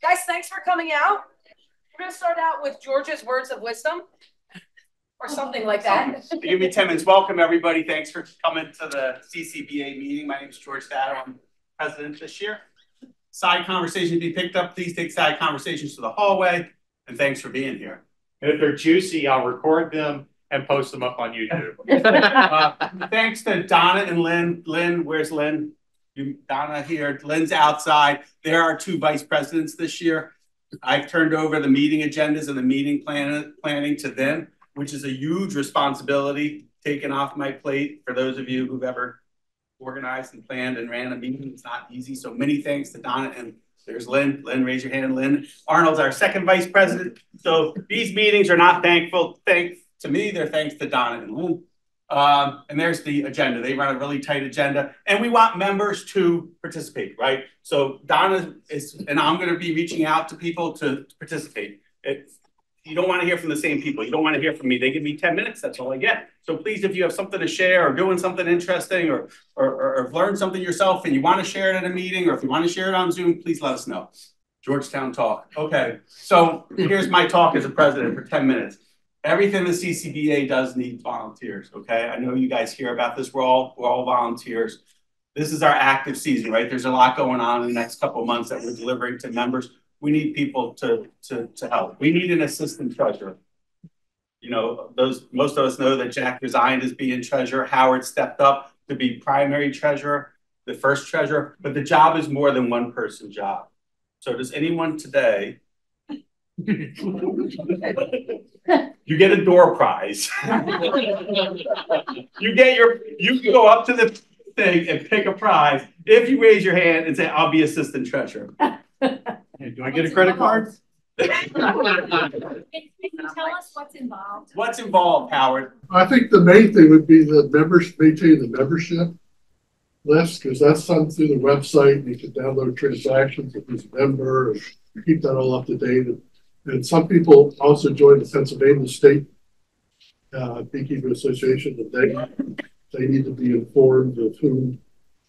Guys, thanks for coming out. We're gonna start out with George's words of wisdom. Or something like that. Give me 10 minutes. Welcome, everybody. Thanks for coming to the CCBA meeting. My name is George Dado. I'm president this year. Side conversations be picked up. Please take side conversations to the hallway. And thanks for being here. And if they're juicy, I'll record them and post them up on YouTube. Uh, thanks to Donna and Lynn. Lynn, where's Lynn? Donna here. Lynn's outside. There are two vice presidents this year. I've turned over the meeting agendas and the meeting plan, planning to them which is a huge responsibility taken off my plate for those of you who've ever organized and planned and ran a meeting. It's not easy. So many thanks to Donna and there's Lynn. Lynn, raise your hand. Lynn Arnold's our second vice president. So these meetings are not thankful, thanks to me, they're thanks to Donna and Lynn. Um, and there's the agenda. They run a really tight agenda, and we want members to participate, right? So Donna is, and I'm going to be reaching out to people to, to participate. It, you don't want to hear from the same people. You don't want to hear from me. They give me 10 minutes. That's all I get. So please, if you have something to share or doing something interesting or, or, or, or learned something yourself and you want to share it at a meeting or if you want to share it on Zoom, please let us know. Georgetown talk. Okay. So here's my talk as a president for 10 minutes. Everything the CCBA does needs volunteers. Okay. I know you guys hear about this. We're all, we're all volunteers. This is our active season, right? There's a lot going on in the next couple months that we're delivering to members we need people to, to, to help. We need an assistant treasurer. You know, those most of us know that Jack resigned as being treasurer. Howard stepped up to be primary treasurer, the first treasurer, but the job is more than one person job. So does anyone today you get a door prize. you get your you can go up to the thing and pick a prize if you raise your hand and say, I'll be assistant treasurer. Hey, do I get a credit card? Can you tell us what's involved? What's involved, Howard? I think the main thing would be the members, maintain the membership list, because that's done through the website. You can download transactions if you're a member and keep that all up to date. And, and some people also join the Pennsylvania State uh, Beekeeping Association, and they, they need to be informed of who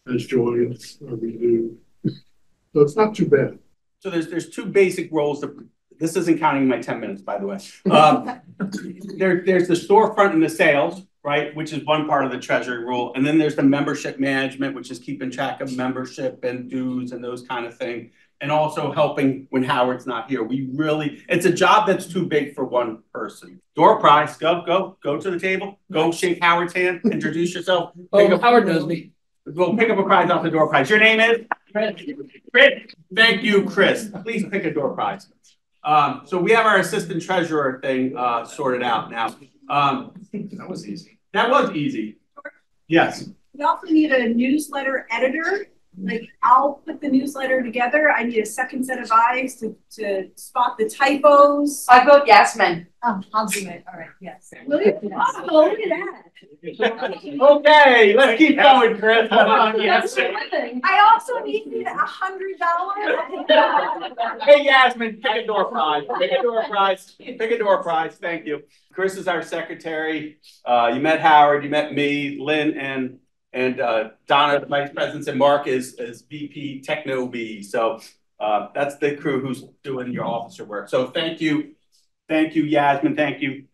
has joined or renewed. So it's not too bad. So there's there's two basic roles that this isn't counting my 10 minutes, by the way. Um, there, there's the storefront and the sales, right, which is one part of the treasury rule. And then there's the membership management, which is keeping track of membership and dues and those kind of things. And also helping when Howard's not here. We really, it's a job that's too big for one person. Door prize, go, go, go to the table, go shake Howard's hand, introduce yourself. Oh, Howard knows me. We'll pick up a prize off the door prize. Your name is? Chris. Thank you, Chris. Please pick a door prize. Um, so we have our assistant treasurer thing uh, sorted out now. Um, that was easy. That was easy. Yes. We also need a newsletter editor. Like I'll put the newsletter together. I need a second set of eyes to, to spot the typos. I vote Yasmin. Oh, I'll do it. All right, yes. Will you? Oh, look at that. Okay, let's keep going, Chris. Come on, yes. I also need a hundred dollars. Hey, Yasmin, pick a door prize. Pick a door prize. Pick a door prize. Thank you. Chris is our secretary. Uh, you met Howard, you met me, Lynn, and and uh, Donna, the vice president, and Mark is is VP Techno B. So uh, that's the crew who's doing your officer work. So thank you, thank you, Yasmin. Thank you,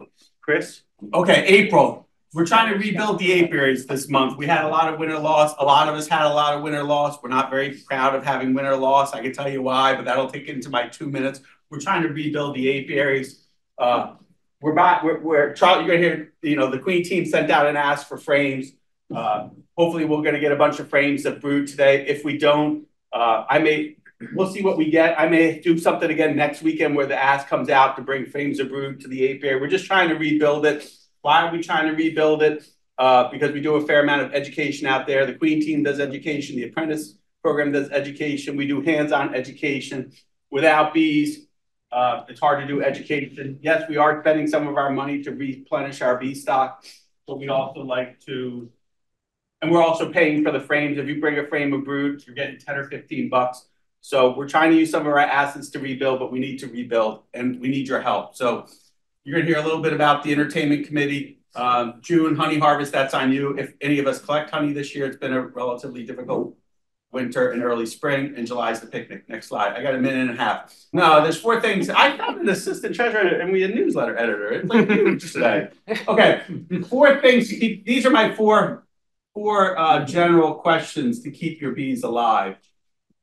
Chris. Okay, April. We're trying to rebuild the apiaries this month. We had a lot of winter loss. A lot of us had a lot of winter loss. We're not very proud of having winter loss. I can tell you why, but that'll take it into my two minutes. We're trying to rebuild the apiaries. Uh, we're about, we're, we're you're gonna hear, you know, the Queen team sent out and asked for frames. Uh, hopefully we're gonna get a bunch of frames of brood today. If we don't, uh, I may, we'll see what we get. I may do something again next weekend where the ass comes out to bring frames of brood to the apiary. We're just trying to rebuild it. Why are we trying to rebuild it? Uh, because we do a fair amount of education out there. The Queen team does education. The apprentice program does education. We do hands-on education. Without bees, uh, it's hard to do education. Yes, we are spending some of our money to replenish our bee stock, but we also like to, and we're also paying for the frames. If you bring a frame of brood, you're getting 10 or 15 bucks. So we're trying to use some of our assets to rebuild, but we need to rebuild and we need your help. So you're going to hear a little bit about the entertainment committee. Um, June honey harvest, that's on you. If any of us collect honey this year, it's been a relatively difficult winter and early spring, and July is the picnic. Next slide. I got a minute and a half. No, there's four things. I found an assistant treasurer and we a newsletter editor. It's like huge today. Okay, four things. These are my four four uh, general questions to keep your bees alive.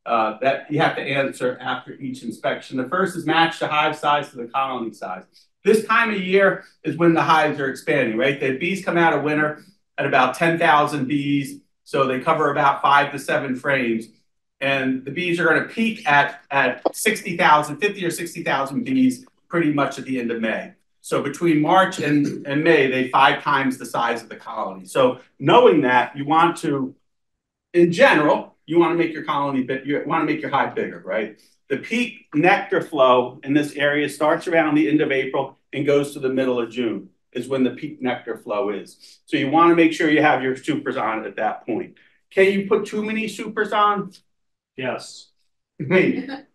Uh, that you have to answer after each inspection. The first is match the hive size to the colony size. This time of year is when the hives are expanding, right? The bees come out of winter at about 10,000 bees. So they cover about five to seven frames. And the bees are going to peak at, at 60,000, 50 or 60,000 bees pretty much at the end of May. So between March and, and May, they five times the size of the colony. So knowing that, you want to, in general, you want to make your colony bit, you want to make your hive bigger, right? The peak nectar flow in this area starts around the end of April and goes to the middle of June is when the peak nectar flow is. So you want to make sure you have your supers on at that point. Can you put too many supers on? Yes.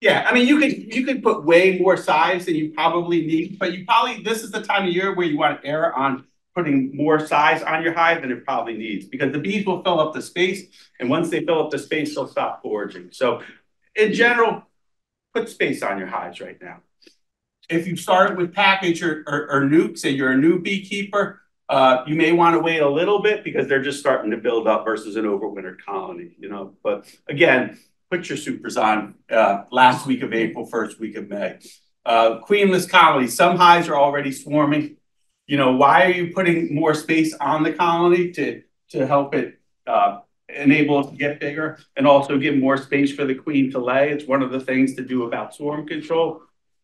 Yeah, I mean, you could you could put way more size than you probably need, but you probably this is the time of year where you want to err on putting more size on your hive than it probably needs because the bees will fill up the space. And once they fill up the space, they'll stop foraging. So in general, put space on your hives right now. If you started with package or, or, or nucs and you're a new beekeeper, uh, you may want to wait a little bit because they're just starting to build up versus an overwintered colony, you know. But again, put your supers on uh, last week of April, first week of May. Uh, queenless colonies, some hives are already swarming you know, why are you putting more space on the colony to, to help it uh, enable it to get bigger and also give more space for the queen to lay? It's one of the things to do about swarm control.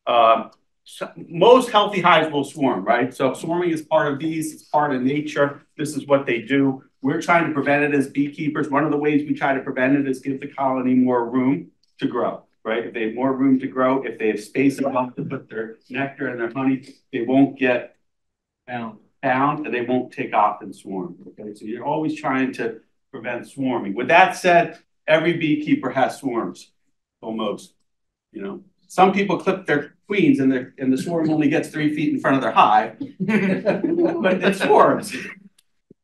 Um, so most healthy hives will swarm, right? So swarming is part of these, it's part of nature. This is what they do. We're trying to prevent it as beekeepers. One of the ways we try to prevent it is give the colony more room to grow, right? If they have more room to grow, if they have space enough to put their nectar and their honey, they won't get found, found, and they won't take off and swarm. Okay, so you're always trying to prevent swarming. With that said, every beekeeper has swarms, almost. You know, some people clip their queens, and and the swarm only gets three feet in front of their hive, but it swarms.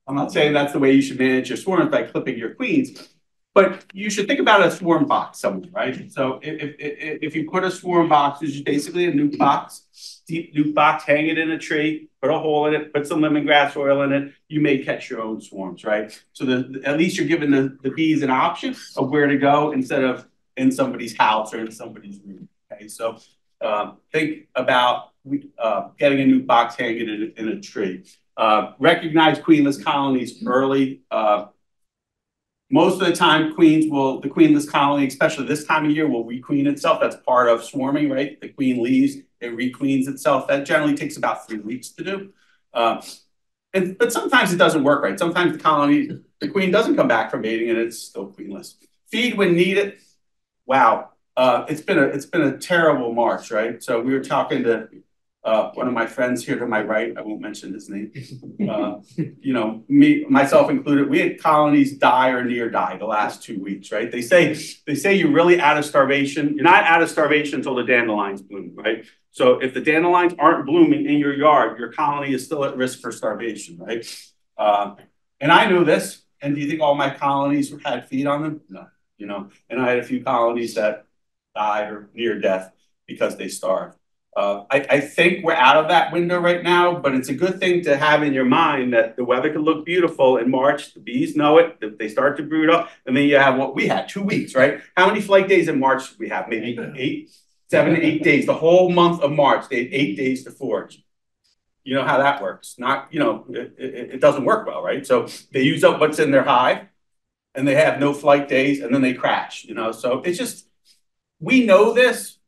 I'm not saying that's the way you should manage your swarms by clipping your queens, but you should think about a swarm box somewhere, right? So if, if, if you put a swarm box, which is basically a nuc box, deep nuc box, hang it in a tree, put a hole in it, put some lemongrass oil in it, you may catch your own swarms, right? So the, at least you're giving the, the bees an option of where to go instead of in somebody's house or in somebody's room, okay? So um, think about uh, getting a new box, hanging in, in a tree. Uh, recognize queenless colonies early. Uh, most of the time, queens will, the queenless colony, especially this time of year, will requeen itself. That's part of swarming, right? The queen leaves, it requeens itself. That generally takes about three weeks to do. Uh, and, but sometimes it doesn't work right. Sometimes the colony, the queen doesn't come back from mating and it's still queenless. Feed when needed. Wow. Uh, it's been a it's been a terrible March, right? So we were talking to uh, one of my friends here to my right, I won't mention his name, uh, you know, me, myself included, we had colonies die or near die the last two weeks, right? They say, they say you're really out of starvation. You're not out of starvation until the dandelions bloom, right? So if the dandelions aren't blooming in your yard, your colony is still at risk for starvation, right? Uh, and I knew this. And do you think all my colonies had feed on them? No, you know, and I had a few colonies that died or near death because they starved. Uh, I, I, think we're out of that window right now, but it's a good thing to have in your mind that the weather can look beautiful in March. The bees know it. They start to brood up, and then you have what we had two weeks, right? How many flight days in March we have? Maybe eight, seven, eight days. The whole month of March, they had eight days to forage. You know how that works. Not, you know, it, it, it doesn't work well, right? So they use up what's in their hive, and they have no flight days, and then they crash. You know, so it's just we know this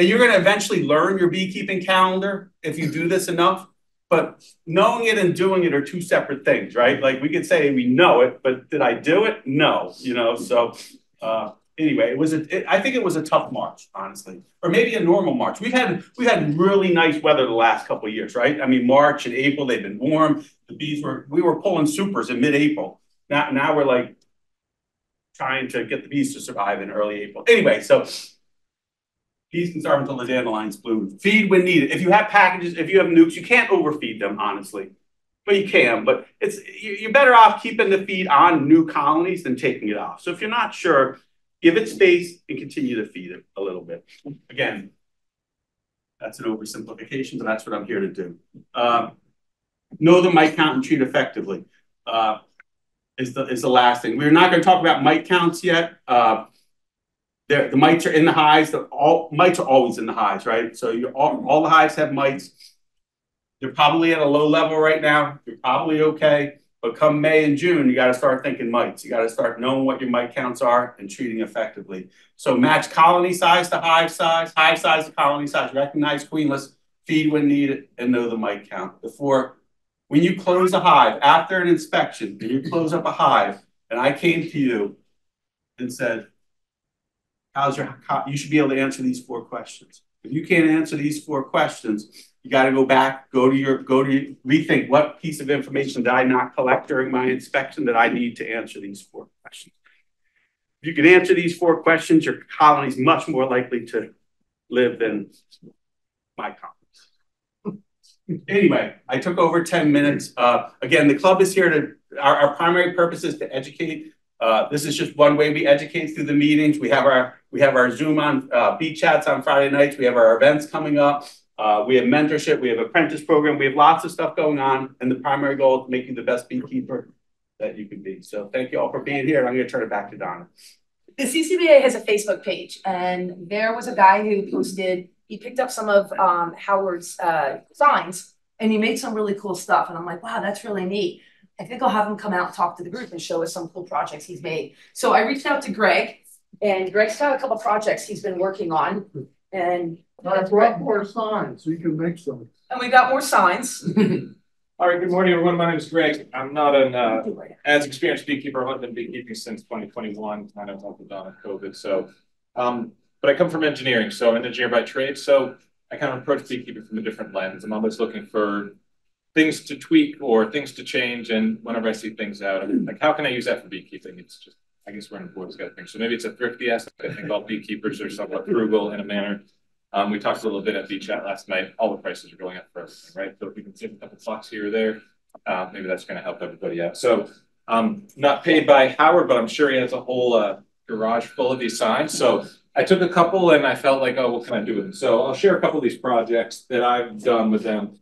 and you're going to eventually learn your beekeeping calendar if you do this enough. But knowing it and doing it are two separate things, right? Like we could say we know it, but did I do it? No, you know. So uh, anyway, it was a. It, I think it was a tough March, honestly, or maybe a normal March. We've had we've had really nice weather the last couple of years, right? I mean, March and April they've been warm. The bees were we were pulling supers in mid-April. Now now we're like trying to get the bees to survive in early April. Anyway, so Bees can starve until the dandelions bloom. Feed when needed. If you have packages, if you have nucs, you can't overfeed them, honestly. But you can, but it's, you, you're better off keeping the feed on new colonies than taking it off. So if you're not sure, give it space and continue to feed it a little bit. Again, that's an oversimplification, but that's what I'm here to do. Um, know the mite count and treat effectively. Uh, is the, is the last thing. We're not gonna talk about mite counts yet. Uh, there, the mites are in the hives, the, all, mites are always in the hives, right? So you, all, all the hives have mites. They're probably at a low level right now. You're probably okay. But come May and June, you got to start thinking mites. You got to start knowing what your mite counts are and treating effectively. So match colony size to hive size, hive size to colony size. Recognize queenless, feed when needed, and know the mite count. Before, when you close a hive after an inspection, and you close up a hive, and I came to you and said, "How's your? You should be able to answer these four questions. If you can't answer these four questions." You got to go back, go to your, go to rethink what piece of information did I not collect during my inspection that I need to answer these four questions. If you can answer these four questions, your colony is much more likely to live than my colonies. anyway, I took over 10 minutes. Uh, again, the club is here to, our, our primary purpose is to educate. Uh, this is just one way we educate through the meetings. We have our, we have our Zoom on, uh, chats on Friday nights. We have our events coming up. Uh, we have mentorship, we have apprentice program, we have lots of stuff going on, and the primary goal is you the best beekeeper that you can be. So thank you all for being here. I'm going to turn it back to Donna. The CCBA has a Facebook page, and there was a guy who posted. He picked up some of um, Howard's uh, signs, and he made some really cool stuff. And I'm like, wow, that's really neat. I think I'll have him come out and talk to the group and show us some cool projects he's made. So I reached out to Greg, and Greg's got a couple of projects he's been working on, and I brought more signs, so you can make some. and we got more signs. All right, good morning, everyone. My name is Greg. I'm not an uh, as experienced beekeeper. I've been beekeeping since 2021, kind of helped on COVID. So, um, but I come from engineering, so I'm an engineer by trade. So I kind of approach beekeeping from a different lens. I'm always looking for things to tweak or things to change. And whenever I see things out, I'm like, how can I use that for beekeeping? It's just, I guess we're in boys got things. So maybe it's a thrifty aspect. I think all beekeepers are somewhat frugal in a manner. Um, we talked a little bit at Bee Chat last night. All the prices are going up for everything, right? So if we can save a couple bucks here or there, uh, maybe that's going to help everybody out. So, um, not paid by Howard, but I'm sure he has a whole uh, garage full of these signs. So I took a couple and I felt like, oh, what can I do with them? So I'll share a couple of these projects that I've done with them.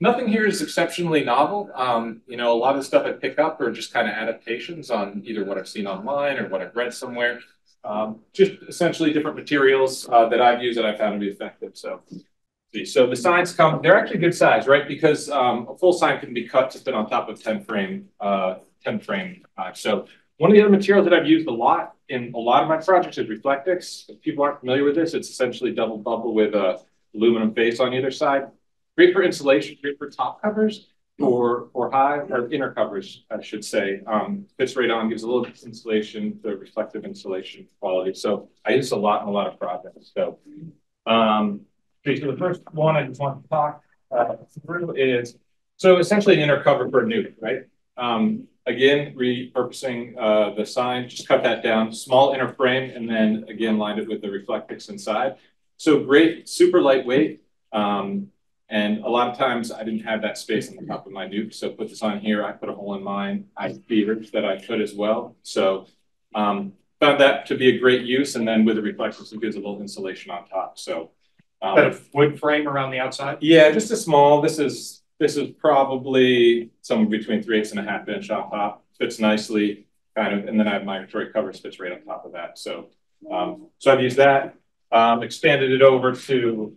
Nothing here is exceptionally novel. Um, you know, a lot of the stuff I pick up are just kind of adaptations on either what I've seen online or what I've read somewhere. Um, just essentially different materials uh, that I've used that I found to be effective. So, so the signs come, they're actually good size, right? Because um, a full sign can be cut to fit on top of 10 frame, uh, 10 frame. Uh, so one of the other materials that I've used a lot in a lot of my projects is Reflectix. If people aren't familiar with this, it's essentially double bubble with a aluminum face on either side. Great for insulation, great for top covers or or high or inner covers, I should say. Um, fits right on, gives a little bit of insulation, the reflective insulation quality. So I use a lot in a lot of projects. So, um, so the first one I just want to talk uh, through is so essentially an inner cover for a right? Um, again, repurposing uh, the sign, just cut that down, small inner frame, and then again lined it with the Reflectix inside. So great, super lightweight. Um, and a lot of times I didn't have that space on the top of my nuc. So put this on here, I put a hole in mine. I feared that I could as well. So um, found that to be a great use. And then with the Reflectix, it gives a little insulation on top. So um, a wood frame around the outside? Yeah, just a small. This is this is probably somewhere between three eighths and a half inch on top. Fits nicely, kind of, and then I have migratory covers fits right on top of that. So um, so I've used that. Um, expanded it over to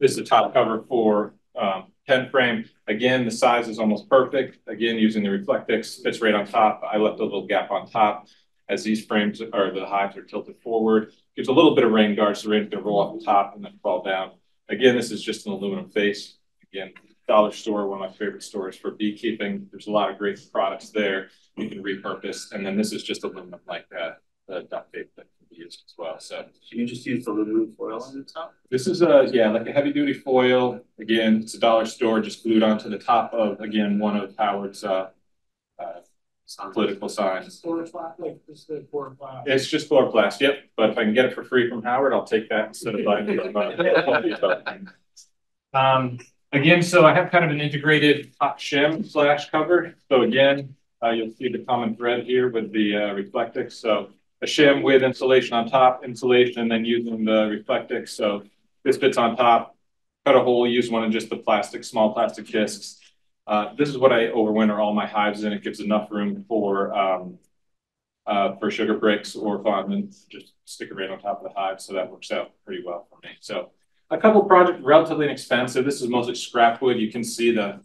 this is the top cover for um, 10 frame. Again, the size is almost perfect. Again, using the Reflectix, fits right on top. I left a little gap on top as these frames or the hives are tilted forward. Gives a little bit of rain guard so rain's gonna roll off the top and then fall down. Again, this is just an aluminum face. Again, dollar store, one of my favorite stores for beekeeping. There's a lot of great products there you can repurpose. And then this is just aluminum like that, the duct tape that used as well. So you just use the aluminum foil on the top? This is a yeah, like a heavy duty foil. Again, it's a dollar store, just glued onto the top of again one of Howard's uh, uh, political signs. It's just chloroplast, yep. But if I can get it for free from Howard, I'll take that instead of buying it. um, Again, so I have kind of an integrated hot shim slash cover. So again, uh, you'll see the common thread here with the, uh, Reflectix. So a shim with insulation on top, insulation, and then using the Reflectix. So this fits on top, cut a hole, use one of just the plastic, small plastic discs. Uh, this is what I overwinter all my hives in. It gives enough room for, um, uh, for sugar bricks or fondant, just stick it right on top of the hive. So that works out pretty well for me. So a couple projects relatively inexpensive. This is mostly scrap wood. You can see the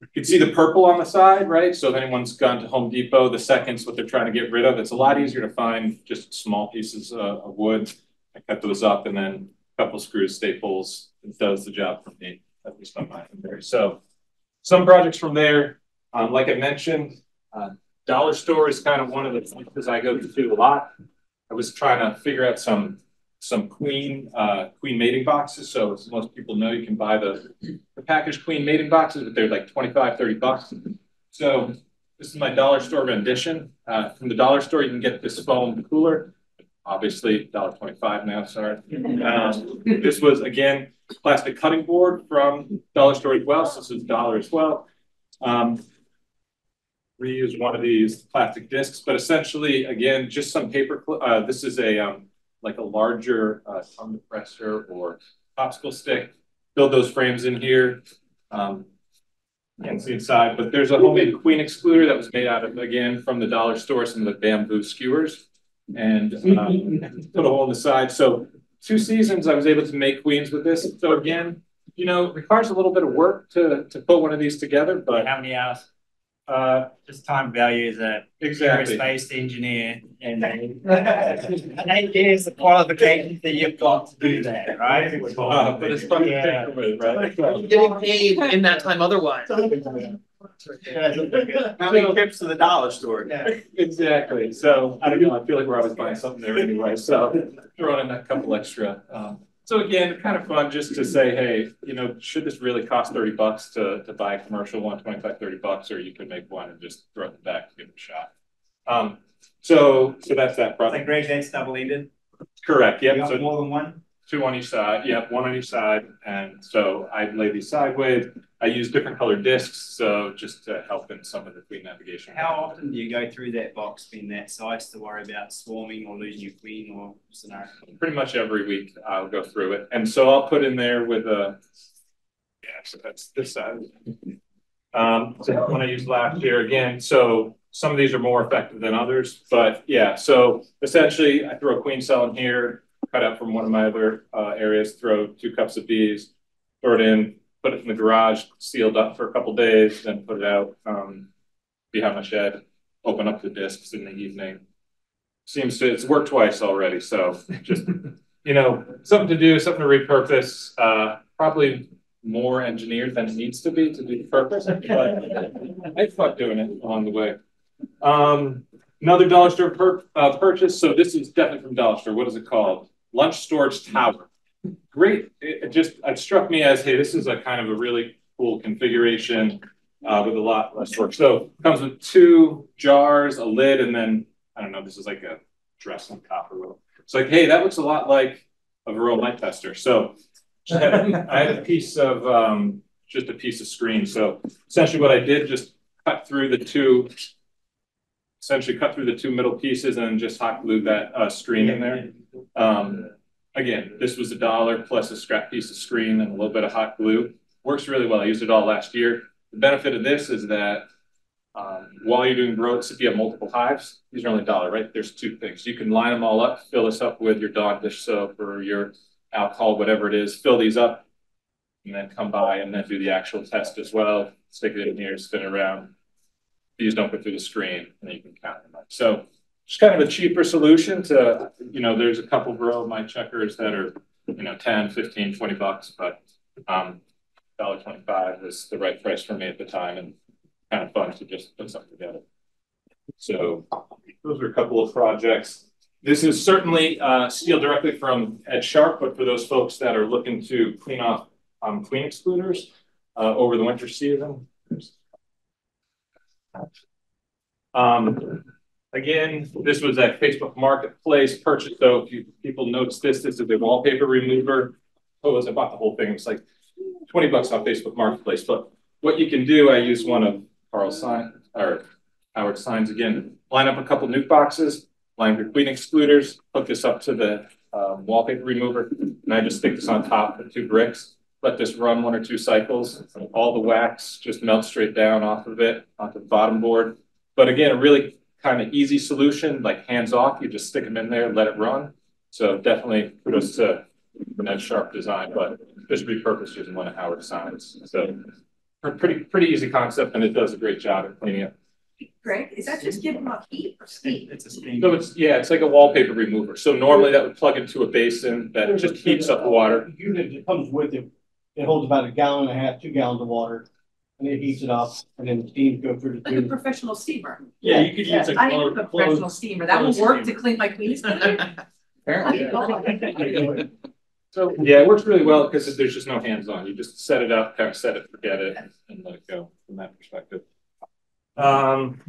you can see the purple on the side, right? So if anyone's gone to Home Depot, the second's what they're trying to get rid of. It's a lot easier to find just small pieces uh, of wood. I cut those up and then a couple screws, staples. It does the job for me, at least on my inventory. So some projects from there, um, like I mentioned, uh, dollar store is kind of one of the places I go to a lot. I was trying to figure out some some queen uh, queen mating boxes. So as most people know, you can buy the, the packaged queen mating boxes, but they're like 25, 30 bucks. So this is my dollar store rendition. Uh, from the dollar store, you can get this foam cooler. Obviously, $1.25 now, sorry. Um, this was, again, plastic cutting board from dollar store as well. So this is dollar as well. Um, reuse one of these plastic discs, but essentially, again, just some paper. Uh, this is a um, like a larger uh, tongue depressor or popsicle stick. Build those frames in here. Um, you can see inside, but there's a homemade queen excluder that was made out of, again, from the dollar store, some of the bamboo skewers and um, put a hole in the side. So two seasons I was able to make queens with this. So again, you know, requires a little bit of work to, to put one of these together, but How many hours? Uh, Just time value as a exactly. aerospace engineer and eight years of qualifications that you've got to do that, right? Uh, but it's fun to Yeah. think with, right? Getting paid in that time otherwise. How many trips to the dollar store? Yeah. Exactly. So I don't know. I feel like we're always buying something there anyway. So throwing in a couple extra. Um, so again, kind of fun just to say, hey, you know, should this really cost 30 bucks to, to buy a commercial one, 25, 30 bucks, or you could make one and just throw it back and give it a shot. Um, so, so that's that Like project. Greg, that's double ended. Correct. Yep. So more than one? two on each side. Yep. One on each side. And so I lay these sideways. I use different colored discs. So just to help in some of the queen navigation. How often do you go through that box being that size to worry about swarming or losing your queen or scenario? pretty much every week I'll go through it. And so I'll put in there with a, yeah, so that's this side. Um, so one I used last year again, so some of these are more effective than others, but yeah, so essentially I throw a queen cell in here, cut out from one of my other uh, areas, throw two cups of bees, throw it in, put it in the garage, sealed up for a couple days, then put it out um, behind my shed, open up the discs in the evening. Seems to, it's worked twice already, so just, you know, something to do, something to repurpose, uh, probably more engineered than it needs to be to do the purpose, but I fun doing it along the way. Um, another dollar store per, uh, purchase, so this is definitely from Dollar Store, what is it called? Lunch storage tower. Great, it, just, it struck me as, hey, this is a kind of a really cool configuration, uh, with a lot less work. So it comes with two jars, a lid, and then, I don't know, this is like a dress dressing copper roll. It's like, hey, that looks a lot like a Varroa mite tester. So I had a piece of, um, just a piece of screen. So essentially what I did, just cut through the two, essentially cut through the two middle pieces and just hot glued that, uh, screen in there. Um, again, this was a dollar plus a scrap piece of screen and a little bit of hot glue. Works really well. I used it all last year. The benefit of this is that um, while you're doing growths, if you have multiple hives, these are only a dollar, right? There's two things. You can line them all up, fill this up with your dog dish soap or your alcohol, whatever it is, fill these up, and then come by and then do the actual test as well. Stick it in here, spin it around. These don't go through the screen, and then you can count them up. So just kind of a cheaper solution to, you know, there's a couple Varroa mite checkers that are, you know, 10, 15, 20 bucks, but um, $1.25 is the right price for me at the time and kind of fun to just put something together. So those are a couple of projects. This is certainly uh, steal directly from Ed Sharp, but for those folks that are looking to clean off um, queen excluders uh, over the winter season. Um, again, this was at Facebook Marketplace purchase. So if you people notice this, this is a wallpaper remover. Oh, I bought the whole thing. It's like twenty bucks on Facebook Marketplace, but what you can do, I use one of Carl's sign, or Howard signs again, line up a couple nuc boxes, line queen excluders, hook this up to the um, wallpaper remover, and I just stick this on top of two bricks. Let this run one or two cycles, all the wax just melts straight down off of it, onto the bottom board. But again, a really kind of easy solution, like hands off, you just stick them in there, let it run. So definitely kudos to Ned Sharp design, but just repurposed using one of Howard signs. So pretty, pretty easy concept and it does a great job at cleaning it. Greg, is that just giving them a heat or steam? It's a steam. So it's, yeah, it's like a wallpaper remover. So normally that would plug into a basin that just heats up the water. Unit that comes with it, it holds about a gallon and a half, two gallons of water, and it heats it up, and then the steam goes through the Like a tube. professional steamer. Yeah, you could use a I am closed- a professional steamer. That will closed work to steamer. clean my queens. Apparently. So, yeah, it works really well because there's just no hands-on. You just set it up, kind of set it, forget it, and let it go from that perspective. Um,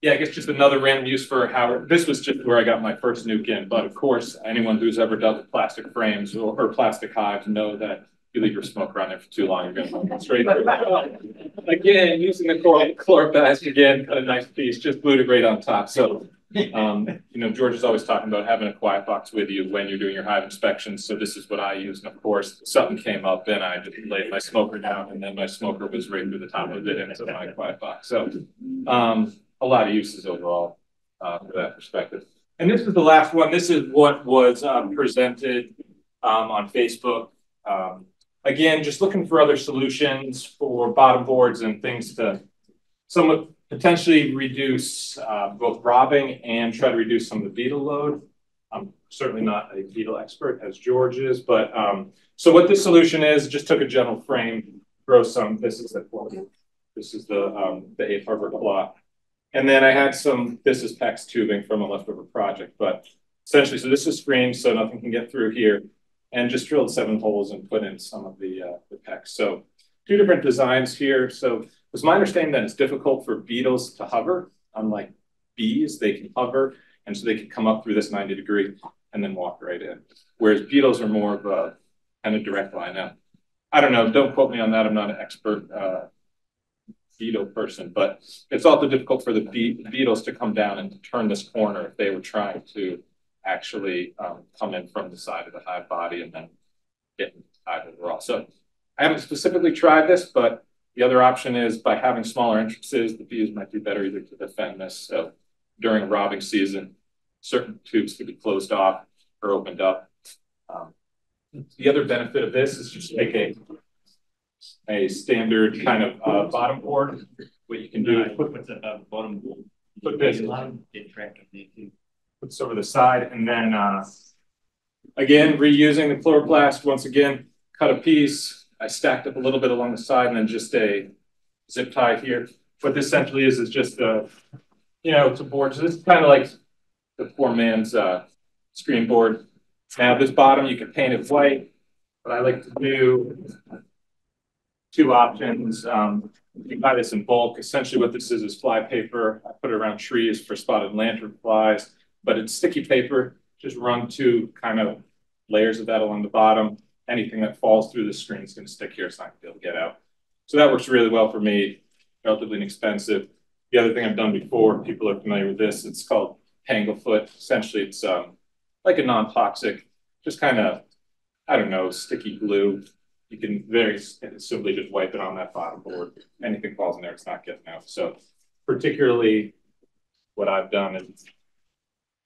yeah, I guess just another random use for Howard. This was just where I got my first nuc in, but of course, anyone who's ever dealt with plastic frames or, or plastic hives know that you leave your smoke around there for too long, you're gonna straight. Up again, using the chlor, chloroplast again, cut a nice piece, just glued it right on top. So um, you know, George is always talking about having a quiet box with you when you're doing your hive inspections, so this is what I use, and of course, something came up, and I just laid my smoker down, and then my smoker was right through the top of it into my quiet box, so. Um, a lot of uses overall, uh, for that perspective. And this is the last one, this is what was, um, presented, um, on Facebook. Again, just looking for other solutions for bottom boards and things to somewhat potentially reduce uh, both robbing and try to reduce some of the beetle load. I'm certainly not a beetle expert as George is, but um, so what this solution is, just took a general frame, grow some, this is the, this is the, um, the eight hardware cloth. And then I had some, this is PEX tubing from a leftover project, but essentially, so this is screened so nothing can get through here. And just drilled seven holes and put in some of the, uh, the PEX. So two different designs here. So it's my understanding that it's difficult for beetles to hover, unlike bees, they can hover, and so they can come up through this ninety degree and then walk right in. Whereas beetles are more of a kind of direct line out. I don't know, don't quote me on that, I'm not an expert uh beetle person, but it's also difficult for the be- beetles to come down and turn this corner if they were trying to actually um come in from the side of the hive body and then get into the hive overall. So I haven't specifically tried this, but the other option is by having smaller entrances, the bees might do better either to defend this. So during robbing season, certain tubes could be closed off or opened up. Um, the other benefit of this is just make a a standard kind of uh, bottom board. What you can do is put, at the bottom? board. put this puts over the side and then uh again reusing the chloroplast once again cut a piece. I stacked up a little bit along the side and then just a zip tie here. What this essentially is is just a you know it's a board. So this is kind of like the poor man's uh screen board. Now this bottom you can paint it white. But I like to do two options um you can buy this in bulk. Essentially what this is is fly paper. I put it around trees for spotted lantern flies, but it's sticky paper. Just run two kind of layers of that along the bottom. Anything that falls through the screen is going to stick here. It's not going to be able to get out. So that works really well for me. Relatively inexpensive. The other thing I've done before, people are familiar with this. It's called Tanglefoot. Essentially, it's um, like a non-toxic, just kind of, I don't know, sticky glue you can very simply just wipe it on that bottom board. Anything falls in there, it's not getting out. So particularly what I've done is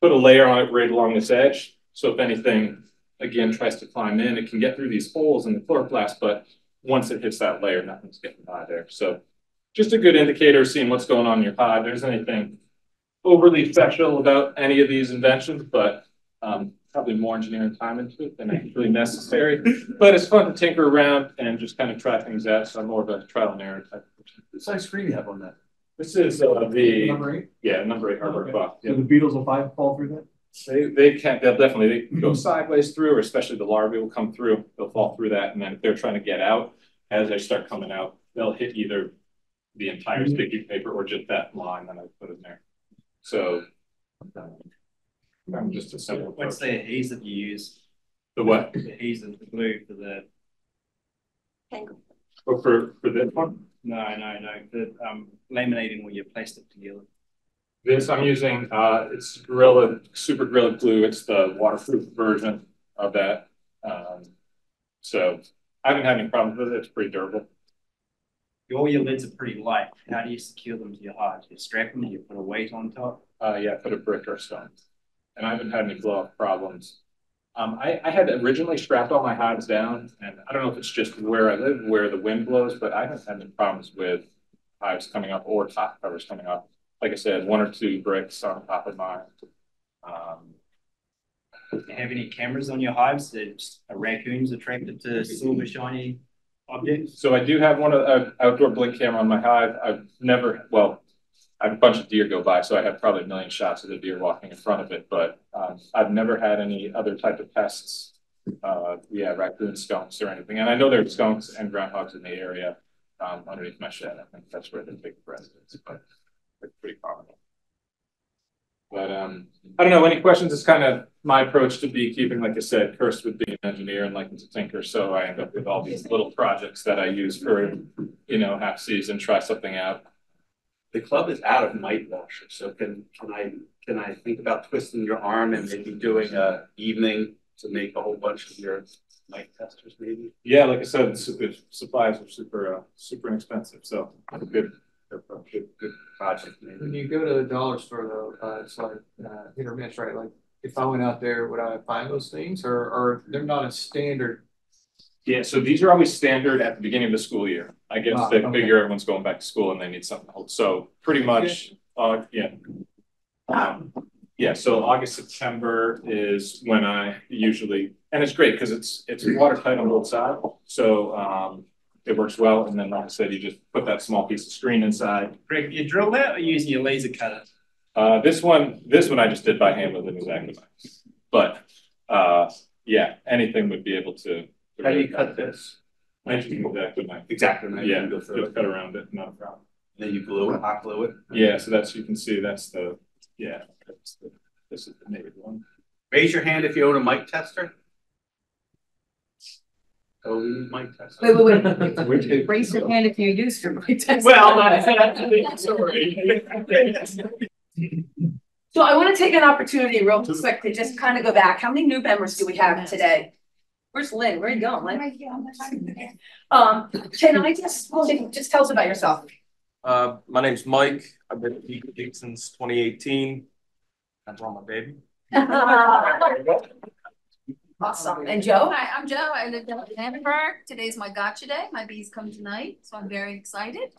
put a layer on it right along this edge. So if anything, again, tries to climb in, it can get through these holes in the chloroplast, but once it hits that layer, nothing's getting by there. So just a good indicator of seeing what's going on in your pod. There's anything overly special about any of these inventions, but um, probably more engineering time into it than actually necessary. But it's fun to tinker around and just kind of try things out. So I'm more of a trial and error type. What size screen you have on that? This is uh, the Number eight? yeah number eight hardware Okay. cloth. So the beetles will five fall through that? They they can't. They'll definitely they can go sideways through, or especially the larvae will come through. They'll fall through that, and then if they're trying to get out, as they start coming out, they'll hit either the entire sticky paper or just that line that I put in there. So. I'm just a simple. What's the adhesive you use? The what? The adhesive, the glue for the Oh, for, for this one? No, no, no, the, um, laminating all your plastic together. This I'm using, uh, it's Gorilla, Super Gorilla Glue. It's the waterproof version of that. Um, so I haven't had any problems with it. It's pretty durable. All your lids are pretty light. How do you secure them to your hives? You strap them, you put a weight on top? Uh, yeah, put a brick or stone. And I haven't had any blow up problems. Um, I, I had originally strapped all my hives down and I don't know if it's just where I live, where the wind blows, but I haven't had any problems with hives coming up or top covers coming up. Like I said, one or two bricks on top of mine. Um, Do you have any cameras on your hives that are raccoons attracted to silver shiny objects? So I do have one of uh, outdoor blink camera on my hive. I've never, well, I have a bunch of deer go by, so I have probably a million shots of the deer walking in front of it, but um, I've never had any other type of pests. Uh, yeah, raccoons, skunks or anything. And I know there's skunks and groundhogs in the area um, underneath my shed. I think that's where the big residence, but it's pretty common. But um, I don't know, any questions? It's kind of my approach to beekeeping. Like I said, cursed with being an engineer and liking to tinker. So I end up with all these little projects that I use for, you know, half season, try something out. The club is out of mite washer, so can, can I, can I think about twisting your arm and maybe doing a evening to make a whole bunch of your mite testers maybe? Yeah, like I said, the super- supplies are super, uh, super inexpensive. So good, Good, good project maybe. When you go to the dollar store though, uh, it's like, uh, hit or miss, right? Like, if I went out there, would I find those things or, or they're not a standard? Yeah, so these are always standard at the beginning of the school year. I guess Ah, they okay. figure everyone's going back to school and they need something else. So pretty much, uh, yeah. Um, yeah, so August, September is when I usually, and it's great because it's, it's watertight on both sides. So, um, it works well. And then like I said, you just put that small piece of screen inside. Greg, you drill that or using your laser cutter? Uh, this one, this one I just did by hand with an exacto knife. But, uh, yeah, anything would be able to. How do you cut this? I just use exacto knife. Exactly. and then Yeah, can go just it. cut around it, not a problem. Then you glue it, hot glue it. Yeah, so that's, you can see, that's the, yeah, that's the, this is the native one. Raise your hand if you own a mic tester. Oh, mic tester. Wait, wait, wait. Which- Raise your hand if you used your mic test. Well, that's, sorry. So I want to take an opportunity real quick to just kind of go back. How many new members do we have today? Where's Lynn? Where are you going, Lynn? Um, can I just, well, just tell us about yourself. Uh, my name's Mike. I've been at Beacon Geek since twenty eighteen. I draw my baby. Awesome. And Joe? Hi, I'm Joe. I live down in Annenberg. Today's my gotcha day. My bees come tonight, so I'm very excited.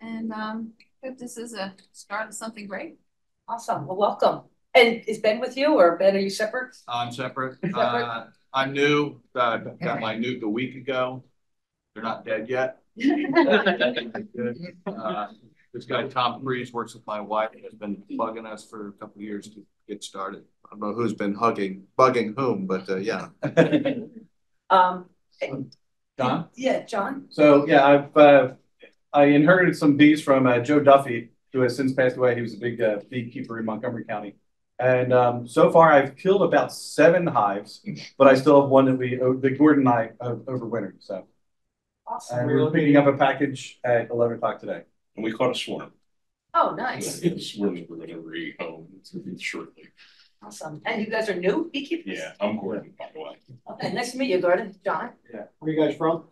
And um, hope this is a start of something great. Awesome. Well, welcome. And is Ben with you or Ben, are you separate? I'm separate. Separate. Uh, I'm new. Uh, got my nuc a week ago. They're not dead yet. Uh, this guy Tom Breeze works with my wife. Has been bugging us for a couple of years to get started. I don't know who's been hugging, bugging whom, but uh, yeah. Um, Don? yeah, John? So, yeah, I've, uh, I inherited some bees from, uh, Joe Duffy, who has since passed away. He was a big, uh, beekeeper in Montgomery County. And, um, so far I've killed about seven hives, but I still have one that we, uh, that Gordon and I uh, overwintered, so. Awesome. And we're picking up a package at eleven o'clock today. And we caught a swarm. Oh, nice. The swarm that we're gonna rehome shortly. Awesome. And you guys are new beekeepers? Yeah, I'm Gordon, by the way. Okay, nice to meet you, Gordon. John? Yeah. Where are you guys from?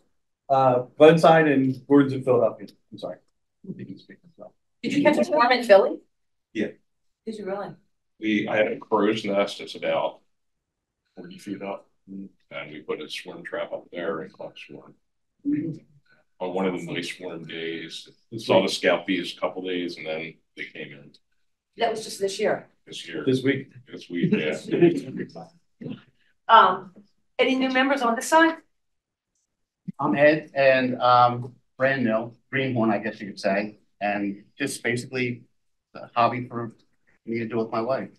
Uh, Glenside and Gordon's in Philadelphia. I'm sorry. You can speak as well. Did you catch a swarm in Philly? Yeah. Did you really? We, I had a crow's nest, it's about forty feet up. And we put a swarm trap up there and caught a swarm. On one of the nice warm days, saw the scout bees a couple days and then they came in That was just this year. this year. This week. This week, yeah. Um, any new members on this side? I'm Ed and um brand new, greenhorn, I guess you could say, and just basically a hobby for me to do with my wife.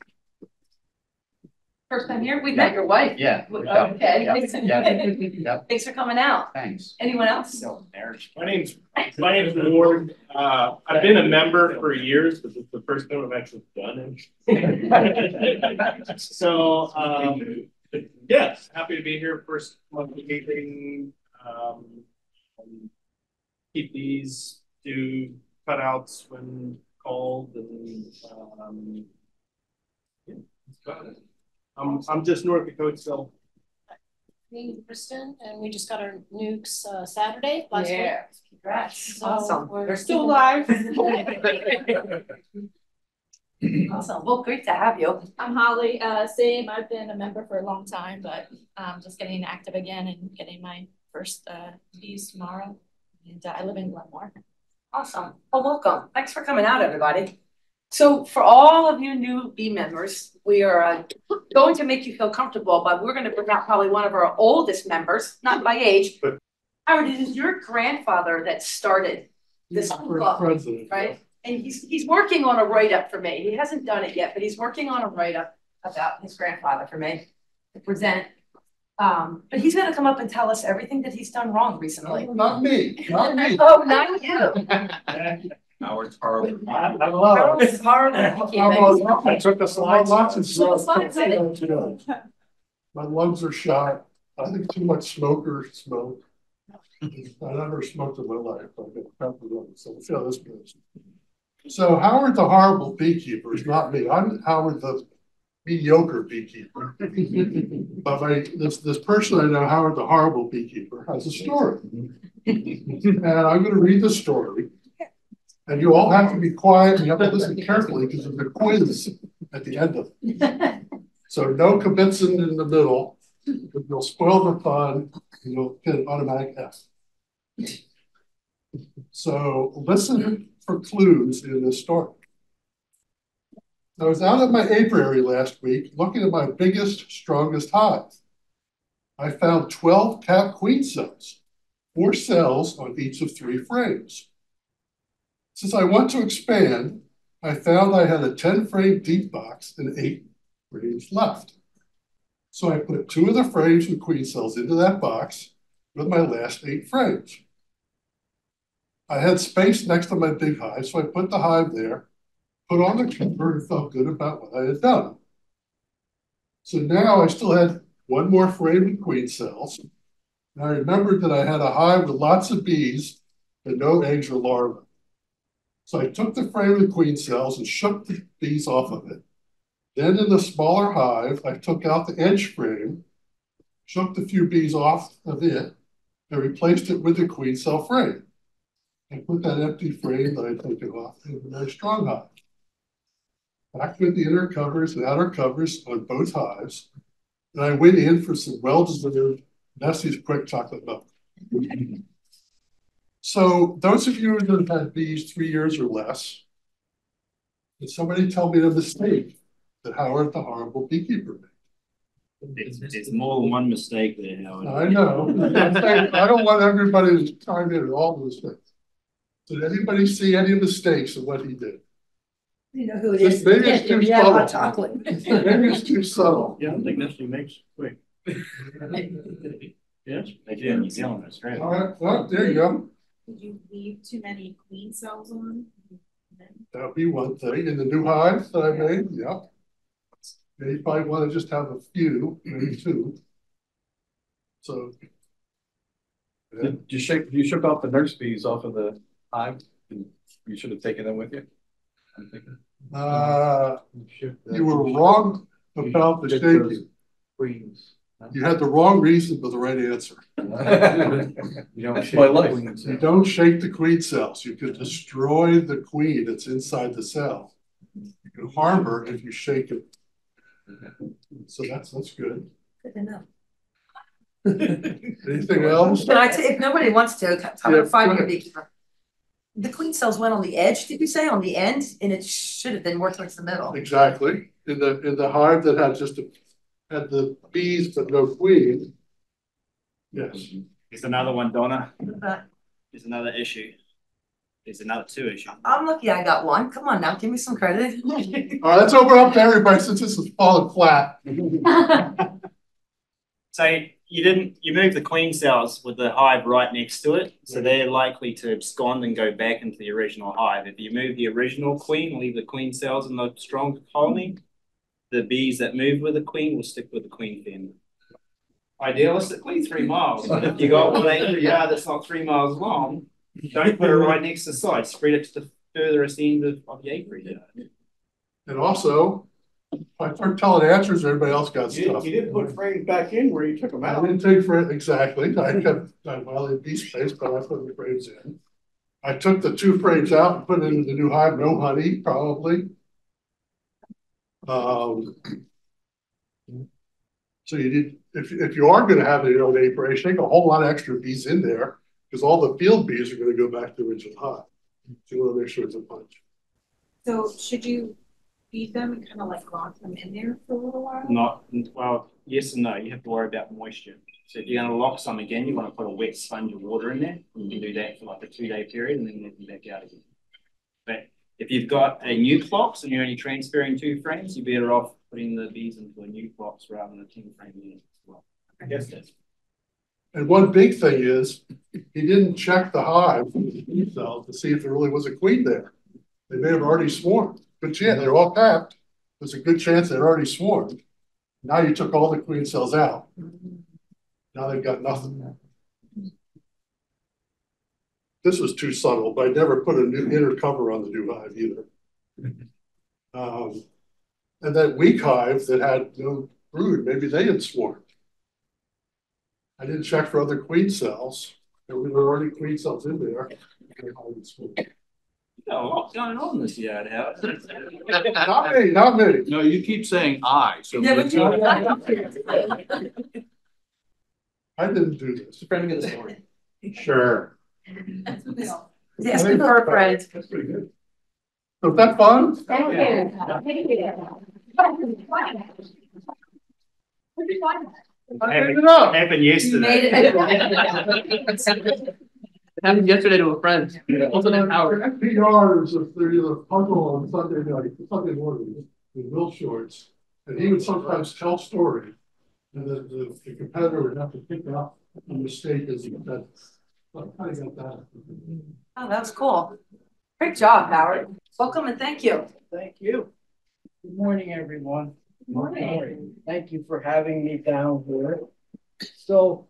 First time here? We met your wife. Yeah. Okay. Yeah, Thanks- yeah, yeah. Thanks for coming out. Thanks. Anyone else? My name's, my name's Ward. Uh, I've been a member for years, but it's the first time I've actually done it. So, um, yes, happy to be here. First monthly meeting. Um, um, keep these, do cutouts when called and, um, yeah, that's about. I'm, I'm just north of Coatesville. Me and Kristen, and we just got our nucs uh Saturday last week. Yeah, congrats. So Awesome. we're- They're still alive. Awesome. Well, great to have you. I'm Holly, uh, same, I've been a member for a long time, but, um, just getting active again and getting my first, uh, fees tomorrow. And uh, I live in Glenmoore. Awesome. Well, welcome. Thanks for coming out, everybody. So for all of you new B members, we are uh, going to make you feel comfortable, but we're gonna bring out probably one of our oldest members, not by age. But- Howard, it is your grandfather that started this club, President. right? And he's, he's working on a write-up for me. He hasn't done it yet, but he's working on a write-up about his grandfather for me to present. Um, but he's gonna come up and tell us everything that he's done wrong recently. Not me, not me. Oh, not you. Howard's horrible. Harold is horrible. He can't make- I took the slides. Lots of Took slides, I My lungs are shot. I think too much smoker smoke. I never smoked in my life. I've got pepper lungs, so let's see how this goes. So Howard the horrible beekeeper is not me. I'm Howard the mediocre beekeeper. But my, this, this person I know, Howard the horrible beekeeper, has a story. And I'm gonna read the story. And you all have to be quiet and you have to listen carefully because there's a quiz at the end of it. So no kibitzing in the middle, you'll spoil the fun, and you'll get an automatic F. So listen for clues in this story. I was out at my apiary last week looking at my biggest, strongest hive. I found twelve cap queen cells, four cells on each of three frames. Since I want to expand, I found I had a ten frame deep box and eight frames left. So I put two of the frames with queen cells into that box with my last eight frames. I had space next to my big hive, so I put the hive there, put on the cover, and felt good about what I had done. So now I still had one more frame of queen cells. And I remembered that I had a hive with lots of bees, but no eggs or larvae. So I took the frame of queen cells and shook the bees off of it. Then in the smaller hive, I took out the edge frame, shook the few bees off of it, and replaced it with the queen cell frame. I put that empty frame that I took off in a very strong hive. Back with the inner covers and outer covers on both hives. And I went in for some well-deserved Nestle's Quik chocolate milk. So those of you that have had bees three years or less, did somebody tell me the mistake that Howard the horrible beekeeper made? It's, it's more than one mistake there, Howard. I know. I don't want everybody to chime in at all those things. Did anybody see any mistakes in what he did? You know who it Maybe it's too yeah, hot subtle. chocolate. Maybe it's too subtle. Yeah, I don't think Nestle makes it quick. Yes. They do in New Zealand, Australia. All right, well, there you go. Did you leave too many queen cells on? That'd be one thing. In the new hive that I made, yeah. Yeah, You probably want to just have a few, maybe two. So. yeah. Did you shake, you shook off the nurse bees off of the hive? You should have taken them with you. I'm thinking. Uh, you were wrong about the shaking. Queens. You had the wrong reason for the right answer. You don't That's my shake life. queen cells. You don't shake the queen cells. You could destroy the queen that's inside the cell. You can harm her if you shake it. So that's, that's good. Good enough. Anything else? Can I, t- if nobody wants to, I'm Yeah, a five go year beekeeper. The queen cells went on the edge, did you say, on the end, and it should have been more towards the middle? Exactly. In the, in the hive that had just, a- had the bees but no queen. Yes. Here's another one, Donna. But Here's another issue. There's another two issue. I'm lucky I got one, come on now, give me some credit. All right, let's open up to everybody since this is falling flat. So you didn't, you move the queen cells with the hive right next to it, so they're likely to abscond and go back into the original hive. If you move the original queen, leave the queen cells in the strong colony, the bees that move with the queen will stick with the queen family. Idealistically, three miles, but if you got one acre yard that's not three miles long, don't put it right next to the side, spread it to the furthest end of, of the acreage. And also, I start telling answers, everybody else got You, stuff. you didn't put frames back in where you took them I out. didn't take for exactly, I kept, I well, it'd be space, but I put the frames in. I took the two frames out and put it into the new hive, no honey, probably. Um. So you did, if, if you are gonna have your own apiary, take a whole lot of extra bees in there, because all the field bees are gonna go back to the original hive. So you wanna make sure it's a bunch. So should you feed them and kind of like lock them in there for a little while? Not, well, yes and no, you have to worry about moisture. So if you're gonna lock some again, you wanna put a wet sponge of water in there, you can do that for like a two day period and then let them back out again. But if you've got a new box and you're only transferring two frames, you're better off putting the bees into a new box rather than a ten frame unit as well. I guess that's. And one big thing is, he didn't check the hive, the queen cells, to see if there really was a queen there. They may have already swarmed, good chance, they're all capped, there's a good chance they're already swarmed. Now you took all the queen cells out. Now they've got nothing. This was too subtle, but I never put a new inner cover on the new hive either. Um, and that weak hive that had no brood, maybe they had swarmed. I didn't check for other queen cells. There were already queen cells in there. You got a lot going on this yard, Howard. Not me, not me. No, you keep saying I, so. Yeah, but you- I didn't do this. Friend of the story. Sure. Yes, for a friend. That's pretty good. Was that fun? Thank you. I made it up. Happened You yesterday. made it. Happened yesterday to a friend, also named Howard. NPR is if there's a puzzle on Sunday night, Sunday morning, with Will Shortz. And he would sometimes tell stories. And the, the, the competitor would have to pick up a mistake as he said. But I got that. Oh, that was cool. Great job, Howard. Welcome and thank you. Thank you. Good morning, everyone. Morning. Thank you for having me down here. So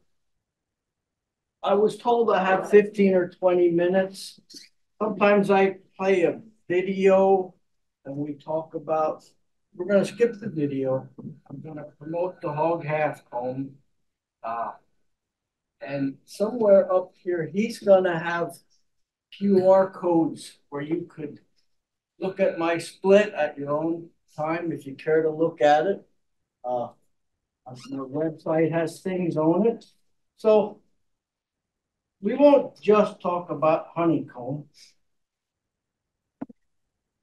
I was told I have fifteen or twenty minutes. Sometimes I play a video and we talk about, we're gonna skip the video. I'm gonna promote the Hogg half comb. Uh, and somewhere up here, he's gonna have QR codes where you could look at my split at your own time if you care to look at it. Uh, my website has things on it. So we won't just talk about honeycomb.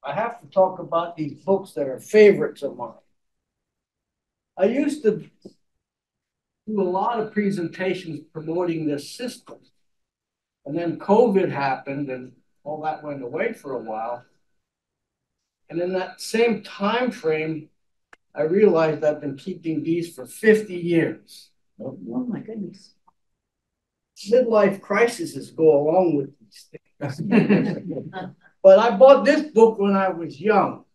I have to talk about these books that are favorites of mine. I used to do a lot of presentations promoting this system. And then COVID happened and all that went away for a while. And in that same time frame, I realized I've been keeping bees for 50 years. Oh, oh my goodness. Midlife crises go along with these things. but I bought this book when I was young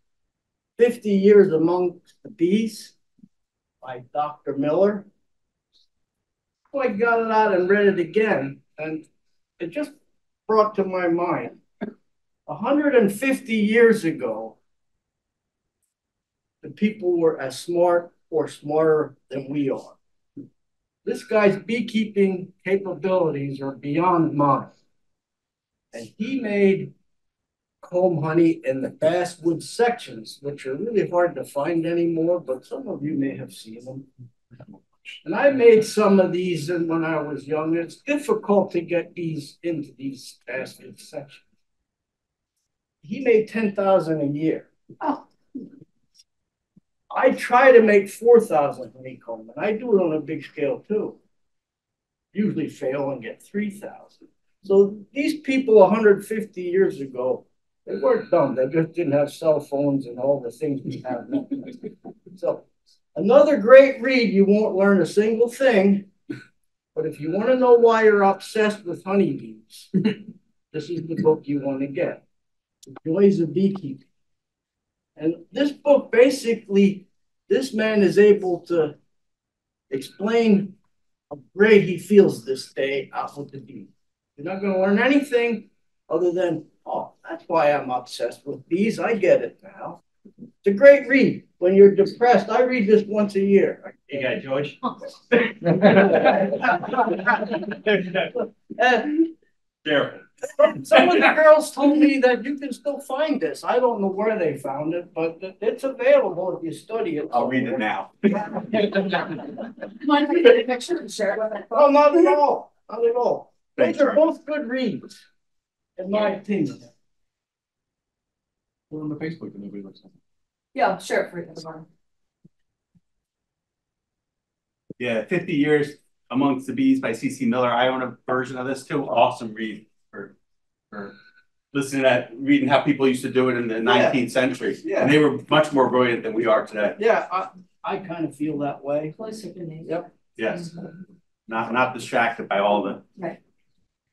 50 Years Amongst the Bees by Dr. Miller. So I got it out and read it again, and it just brought to my mind 150 years ago, the people were as smart or smarter than we are. This guy's beekeeping capabilities are beyond mine. And he made comb honey in the basswood sections, which are really hard to find anymore, but some of you may have seen them. And I made some of these when I was young. It's difficult to get these into these basswood sections. He made ten thousand a year. Oh. I try to make four thousand honeycomb, and I do it on a big scale too. Usually fail and get three thousand. So these people 150 years ago, they weren't dumb. They just didn't have cell phones and all the things we have now. so another great read. You won't learn a single thing, but if you want to know why you're obsessed with honeybees, this is the book you want to get. The Joys of Beekeeping. And this book basically, this man is able to explain how great he feels this day out with the bees. You're not gonna learn anything other than, oh, that's why I'm obsessed with bees. I get it now. It's a great read. When you're depressed, I read this once a year. Oh. You got it, George. And Careful. Some of the girls told me that you can still find this. I don't know where they found it, but it's available if you study it. I'll read it now. Mind if we take a picture and share it with it? Oh, not at all, not at all. Those are both good reads, in my opinion. Put it on the Facebook and nobody looks at it. Yeah, share it for everyone. Yeah, fifty years amongst the bees by C.C. Miller. I own a version of this too. Awesome read for, for listening to, reading how people used to do it in the nineteenth century. Yeah. And they were much more brilliant than we are today. Yeah, I, I kind of feel that way. Closer to me. Yep. Yes. Not, not distracted by all the Right.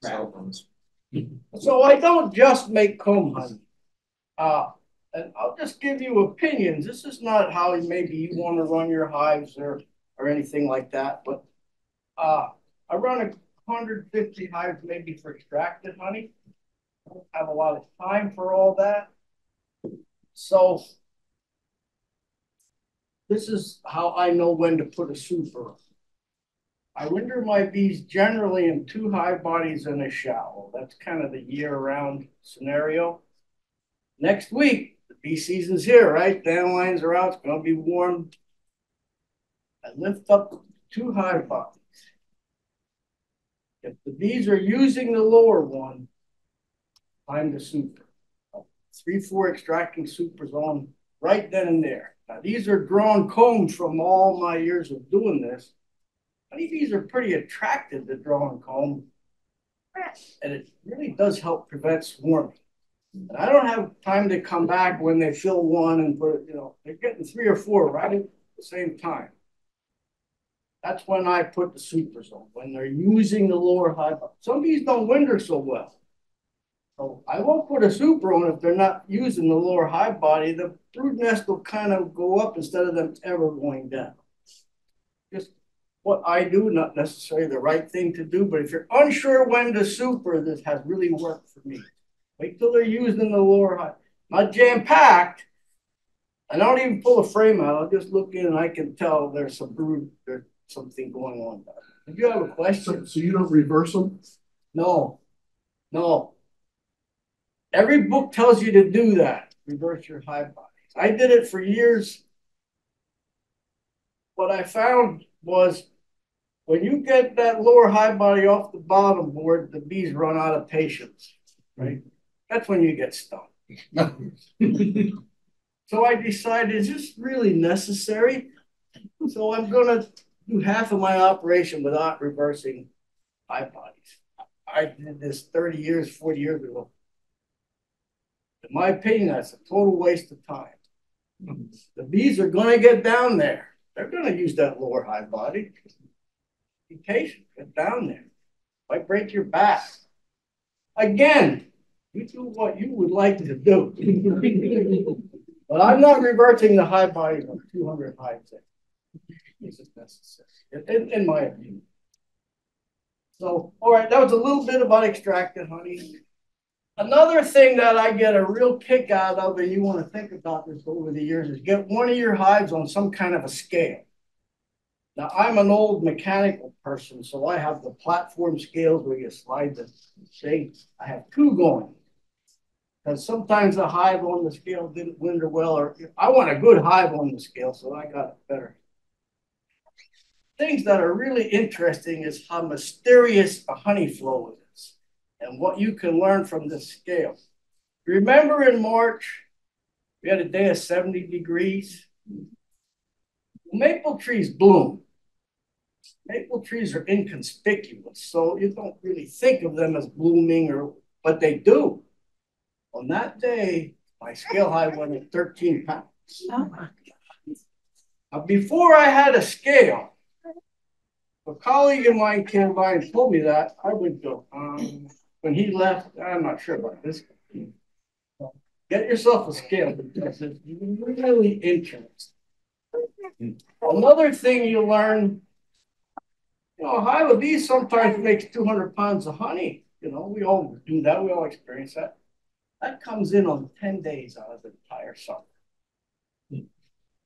cell phones. So I don't just make comb honey. Uh, and I'll just give you opinions. This is not how maybe you want to run your hives or, or anything like that, but uh, I run a hundred fifty hives maybe for extracted honey. Have a lot of time for all that. So this is how I know when to put a super. I winter my bees generally in two high bodies and a shallow. That's kind of the year-round scenario. Next week, the bee season's here, right? Dandelions are out. It's gonna be warm. I lift up two high bodies. If the bees are using the lower one, find the super. Three, four extracting supers on right then and there. Now, these are drawn combs from all my years of doing this. Honeybees are pretty attracted to drawn comb. And it really does help prevent swarming. And I don't have time to come back when they fill one and put, you know, they're getting three or four right at the same time. That's when I put the supers on, when they're using the lower hive. Some bees don't winter so well. So I won't put a super on if they're not using the lower high body. The brood nest will kind of go up instead of them ever going down. Just what I do, not necessarily the right thing to do, but if you're unsure when to super, this has really worked for me. Wait till they're using the lower high. not jam packed. I don't even pull a frame out. I'll just look in and I can tell there's some brood, there's something going on. If you have a question. So you don't reverse them? No, no. Every book tells you to do that, reverse your high bodies. I did it for years. What I found was when you get that lower high body off the bottom board, the bees run out of patience, right? That's when you get stung. so I decided, is this really necessary? So I'm gonna do half of my operation without reversing high bodies. I did this 30 years, 40 years ago. In my opinion, that's a total waste of time. The bees are going to get down there. They're going to use that lower hive body. Be patient, get down there. Might break your back. Again, you do what you would like to do. but I'm not reverting the hive body of 200 hives. This is necessary, in, in my opinion. So, all right, that was a little bit about extracted honey. Another thing that I get a real kick out of, and you want to think about this over the years, is get one of your hives on some kind of a scale. Now, I'm an old mechanical person, so I have the platform scales where you slide the thing. I have two going. Because sometimes the hive on the scale didn't winter well, or I want a good hive on the scale, so I got it better. Things that are really interesting is how mysterious a honey flow is and what you can learn from this scale. Remember in March, we had a day of 70 degrees. Maple trees bloom. Maple trees are inconspicuous, so you don't really think of them as blooming, or but they do. On that day, my scale high went at 13 pounds. Oh my God. Now, before I had a scale, a colleague of mine, came by and told me that. I would go, um, when he left, I'm not sure about this. Get yourself a scale because it's really interesting. Another thing you learn You know, a hive of bees sometimes makes two hundred pounds of honey, you know, we all do that, we all experience that. That comes in on ten days out of the entire summer.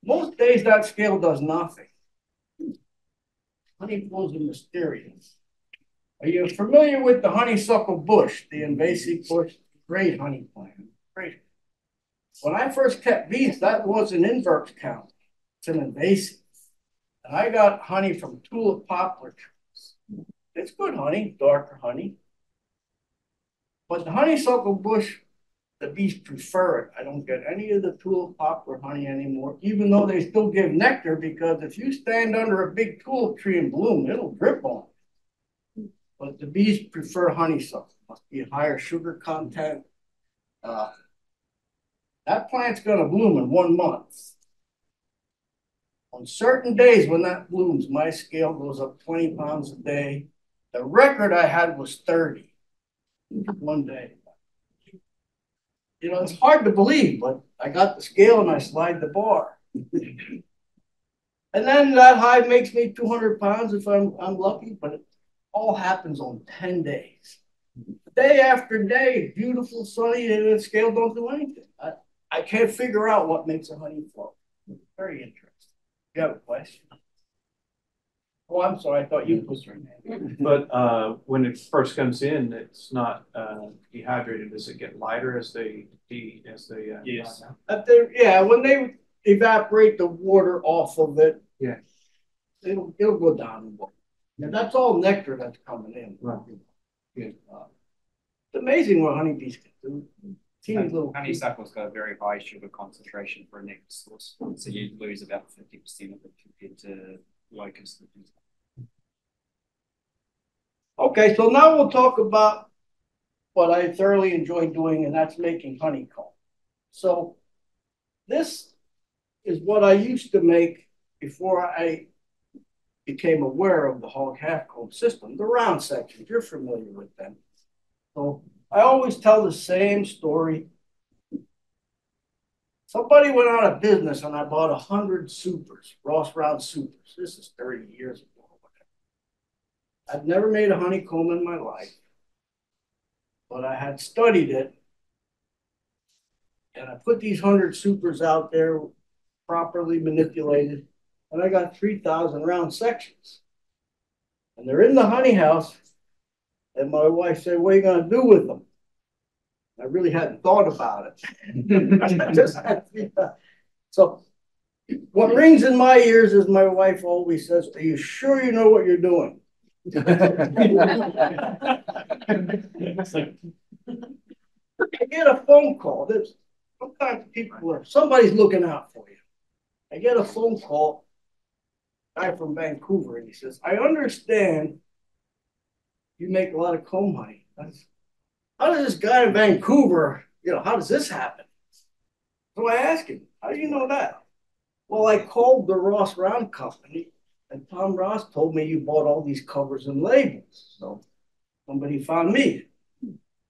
Most days that scale does nothing. Honey flows are mysterious. Are you familiar with the honeysuckle bush, the invasive bush? Great honey plant, great. When I first kept bees, that was an invert count. It's an invasive. And I got honey from tulip poplar trees. It's good honey, darker honey. But the honeysuckle bush, the bees prefer it. I don't get any of the tulip poplar honey anymore, even though they still give nectar, because if you stand under a big tulip tree and bloom, it'll drip on. But the bees prefer honeysuckle, must be higher sugar content. Uh, that plant's gonna bloom in one month. On certain days when that blooms, my scale goes up twenty pounds a day. The record I had was 30 one day. You know, it's hard to believe, but I got the scale and I slide the bar. And then that hive makes me two hundred pounds if I'm, I'm lucky, but all happens on ten days. Day after day, beautiful, sunny, and the scale don't do anything. I, I can't figure out what makes a honey flow. Very interesting. You have a question? Oh, I'm sorry, I thought you put your name. But uh, when it first comes in, it's not uh, dehydrated. Does it get lighter as they de as they? Uh, Yes. At the, yeah, when they evaporate the water off of it. Yeah. It'll, it'll go down. And that's all nectar that's coming in. Right. Uh, It's amazing what honeybees can do. Teeny little. Honeysuckle's got a very high sugar concentration for a nectar source, so you lose about fifty percent of it compared to locusts. Okay, so now we'll talk about what I thoroughly enjoy doing, and that's making honeycomb. So this is what I used to make before I became aware of the Hogg half comb system, the round sections. You're familiar with them. So I always tell the same story. Somebody went out of business and I bought a hundred supers, Ross Round supers. This is 30 years ago. I'd never made a honeycomb in my life, but I had studied it. And I put these hundred supers out there properly manipulated, and I got 3,000 round sections. And they're in the honey house. And my wife said, What are you going to do with them? I really hadn't thought about it. So, what rings in my ears is my wife always says, Are you sure you know what you're doing? I get a phone call. There's sometimes people are somebody's looking out for you. I get a phone call, guy from Vancouver, and he says, I understand you make a lot of comb honey. That's- How does this guy in Vancouver, you know, how does this happen? So I ask him, How do you know that? Well, I called the Ross Round Company, and Tom Ross told me you bought all these covers and labels. So somebody found me.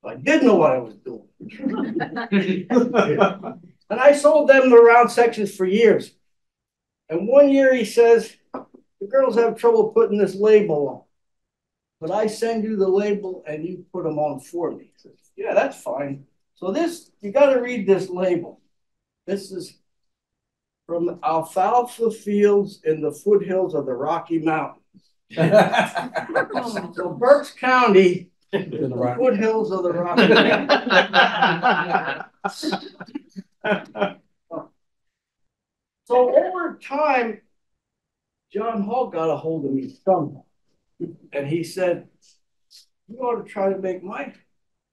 I did know what I was doing. And I sold them the round sections for years. And one year he says, the girls have trouble putting this label on. But I send you the label and you put them on for me. He says, yeah, that's fine. So this, you gotta read this label. This is from alfalfa fields in the foothills of the Rocky Mountains. So Berks County, the foothills of the Rocky Mountains. So over time, John Hall got a hold of me somehow. And he said, you ought to try to make my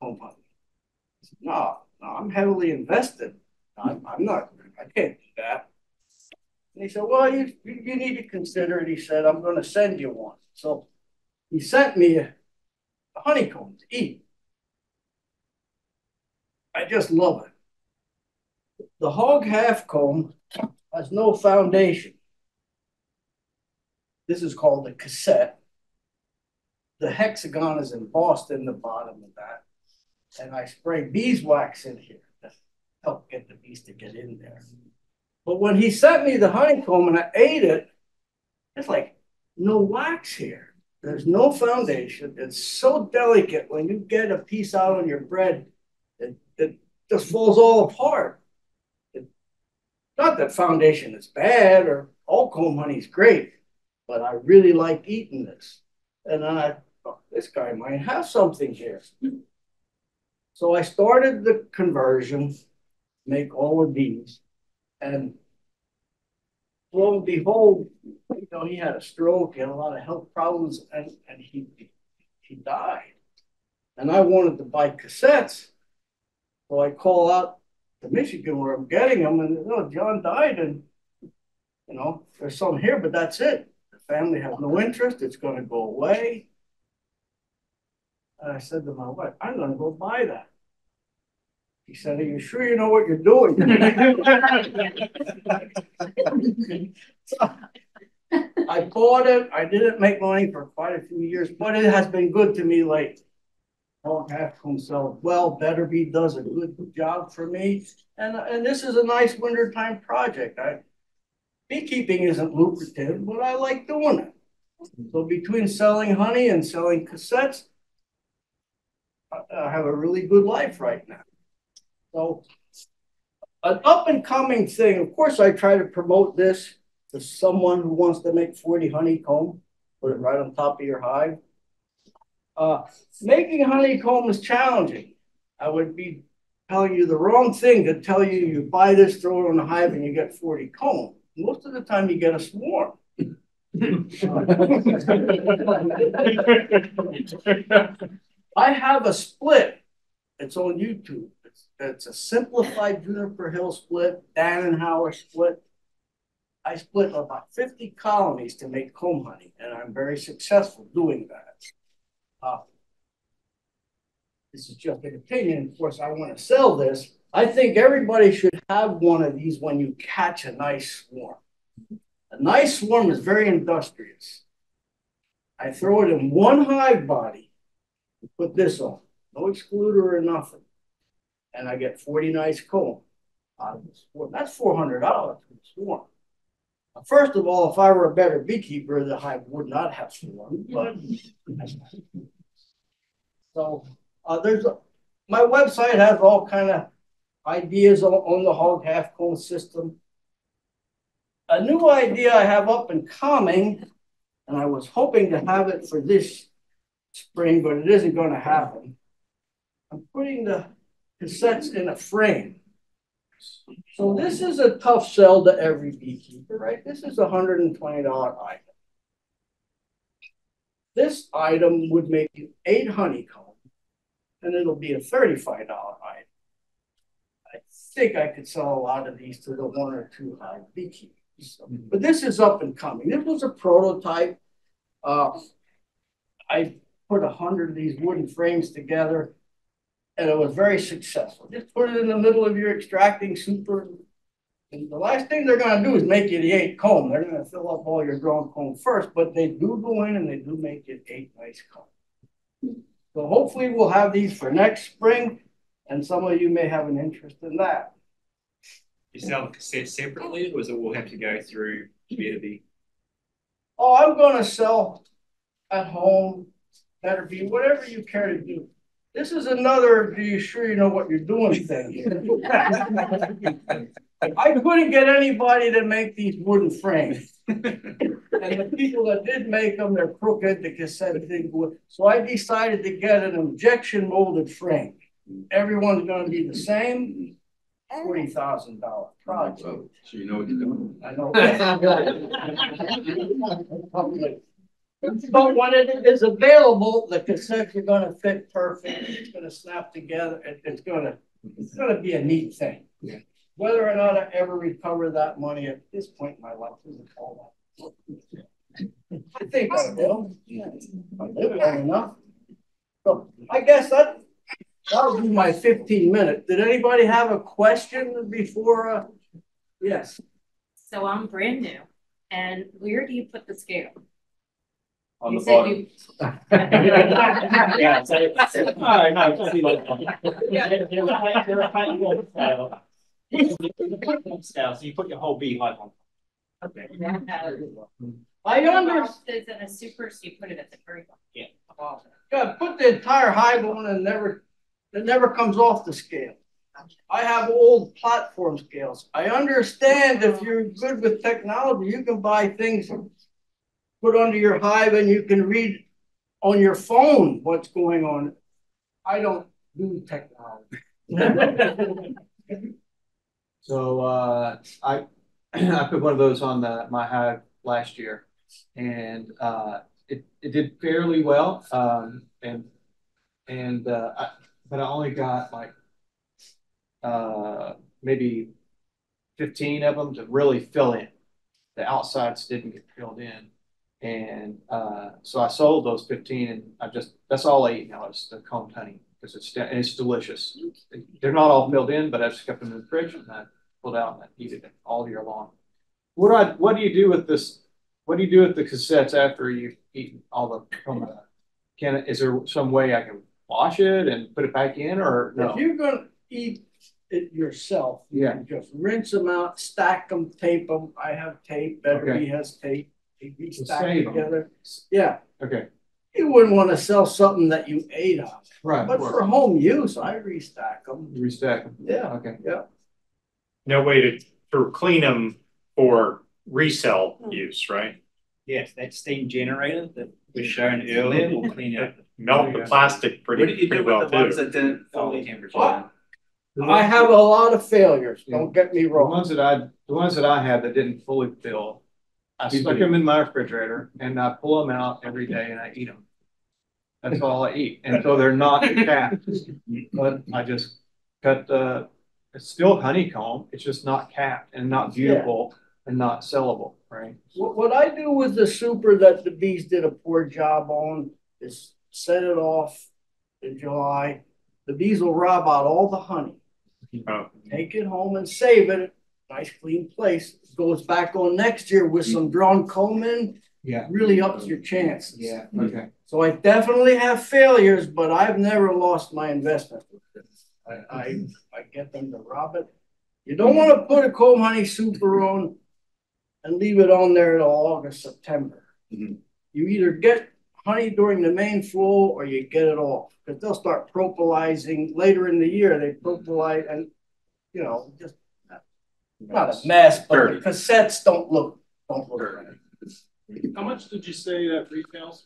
home honey. I said, no, no, I'm heavily invested. I'm, I'm not, I can't do that. And he said, well, you, you you need to consider it. He said, I'm going to send you one. So he sent me a, a honeycomb to eat. I just love it. The Hogg half comb has no foundation. This is called a cassette. The hexagon is embossed in the bottom of that. And I spray beeswax in here to help get the bees to get in there. But when he sent me the honeycomb and I ate it, it's like no wax here. There's no foundation. It's so delicate when you get a piece out on your bread, it, it just falls all apart. It, not that foundation is bad or all comb honey is great, but I really like eating this. And then I thought, this guy might have something here. So I started the conversion, make all of these, and lo and behold, you know, he had a stroke, and a lot of health problems, and, and he he died. And I wanted to buy cassettes. So I call out to Michigan where I'm getting them, and you know, John died, and you know, there's some here, but that's it. Family has no interest, it's gonna go away. And I said to my wife, I'm gonna go buy that. He said, Are you sure you know what you're doing? I bought it. I didn't make money for quite a few years, but it has been good to me lately. Half comb sell well. Betterbee does a good job for me, and and this is a nice wintertime project. I beekeeping isn't lucrative, but I like doing it. So between selling honey and selling cassettes, I, have a really good life right now. So an up and coming thing, of course, I try to promote this to someone who wants to make 40 honeycomb, put it right on top of your hive. Uh, making honeycomb is challenging. I would be telling you the wrong thing to tell you you buy this, throw it on the hive, and you get 40 comb. Most of the time, you get a swarm. I have a split. It's on YouTube. It's, it's a simplified Juniper Hill split, Danehower split. I split about 50 colonies to make comb honey, and I'm very successful doing that. Uh, this is just an opinion. Of course, I want to sell this. I think everybody should have one of these when you catch a nice swarm. A nice swarm is very industrious. I throw it in one hive body, put this on, no excluder or nothing, and I get 40 nice comb out of the swarm. That's $400 for the swarm. First of all, if I were a better beekeeper, the hive would not have swarmed. But so uh, there's a, my website has all kind of ideas on, on the Hogg half comb system. A new idea I have up and coming, and I was hoping to have it for this spring, but it isn't going to happen. I'm putting the cassettes in a frame. So this is a tough sell to every beekeeper, right? This is a $120 item. This item would make you eight honeycomb, and it'll be a $35 item. I think I could sell a lot of these to the one or two hive beekeepers. So, but this is up and coming. This was a prototype. Uh, I put a hundred of these wooden frames together and it was very successful. Just put it in the middle of your extracting super. And the last thing they're going to do is make you the eight comb. They're going to fill up all your drawn comb first, but they do go in and they do make it eight nice comb. So hopefully we'll have these for next spring, and some of you may have an interest in that. You sell the cassette separately, or is it we'll have to go through B2B? Oh, I'm going to sell at home, Betterbee whatever you care to do. This is another, do you sure you know what you're doing thing? I couldn't get anybody to make these wooden frames. and the people that did make them, they're crooked, the cassette didn't. So I decided to get an injection molded frame. Everyone's gonna be the same, forty thousand dollar project. Oh, so you know what you're doing. I know. But when it is available, the cassettes are gonna fit perfect, it's gonna snap together, it- it's gonna, it's gonna be a neat thing. Whether or not I ever recover that money at this point in my life isn't all that. I think I will. I live long enough. So I guess that, that'll be my fifteen minutes. Did anybody have a question before, uh, yes? So I'm brand new, and where do you put the scale? On You the said bottom. you- Yeah, so, so, all right, no, it's see like. They're, they're a high, they're a high yield scale. Scale, so you put your whole beehive on. Okay. I under, There's in a super, so you put it at the very bottom. Yeah. yeah, put the entire hive on and never, it never comes off the scale. I have old platform scales. I understand if you're good with technology, you can buy things put under your hive and you can read on your phone what's going on. I don't do technology. So, uh, I, I put one of those on the, my hive last year. And, uh, it, it did fairly well, um, and, and, uh, I, but I only got like, uh, maybe fifteen of them to really fill in. The outsides didn't get filled in. And, uh, so I sold those fifteen and I just, that's all I eat now is the combed honey, because it's, it's delicious. They're not all filled in, but I just kept them in the fridge and I pulled out and I eat it all year long. What do I, what do you do with this? What do you do with the cassettes after you've eaten all the, comb? can, is there some way I can wash it and put it back in or no? If you're gonna eat it yourself, you Yeah. can just rinse them out, stack them, tape them. I have tape, Better Okay. Has tape. They be So stacked save 'em. together. Yeah, Okay, you wouldn't wanna sell something that you ate on. right. But for home use, I restack them. Restack them. Yeah. Okay. Yeah. No way to, to clean them for resell hmm. use, right? Yes, that steam generator that was shown earlier will clean out. Melt the plastic pretty, What did you pretty do well with the ones too. that didn't fall oh. the temperature? What? I have a lot of failures, don't get me The wrong. ones that I, the ones that I had that didn't fully fill, I You stuck do. them in my refrigerator and I pull them out every day and I eat them. That's all I eat. And so they're not capped. But I just cut the, it's still honeycomb. It's just not capped and not beautiful and not sellable, right? What, what I do with the super that the bees did a poor job on is set it off in July. The bees will rob out all the honey. Oh. Take it home and save it, nice clean place. Goes back on next year with some drawn comb in, Yeah. really ups your chances. Yeah, okay. So I definitely have failures, but I've never lost my investment with this. I, I, I get them to rob it. You don't wanna put a comb honey super on and leave it on there till August, September. Mhm. You either get honey during the main flow or you get it off, because they'll start propolizing later in the year, they propolize and, you know, just not a mess, but the cassettes don't look, don't look right. How much did you say that retails,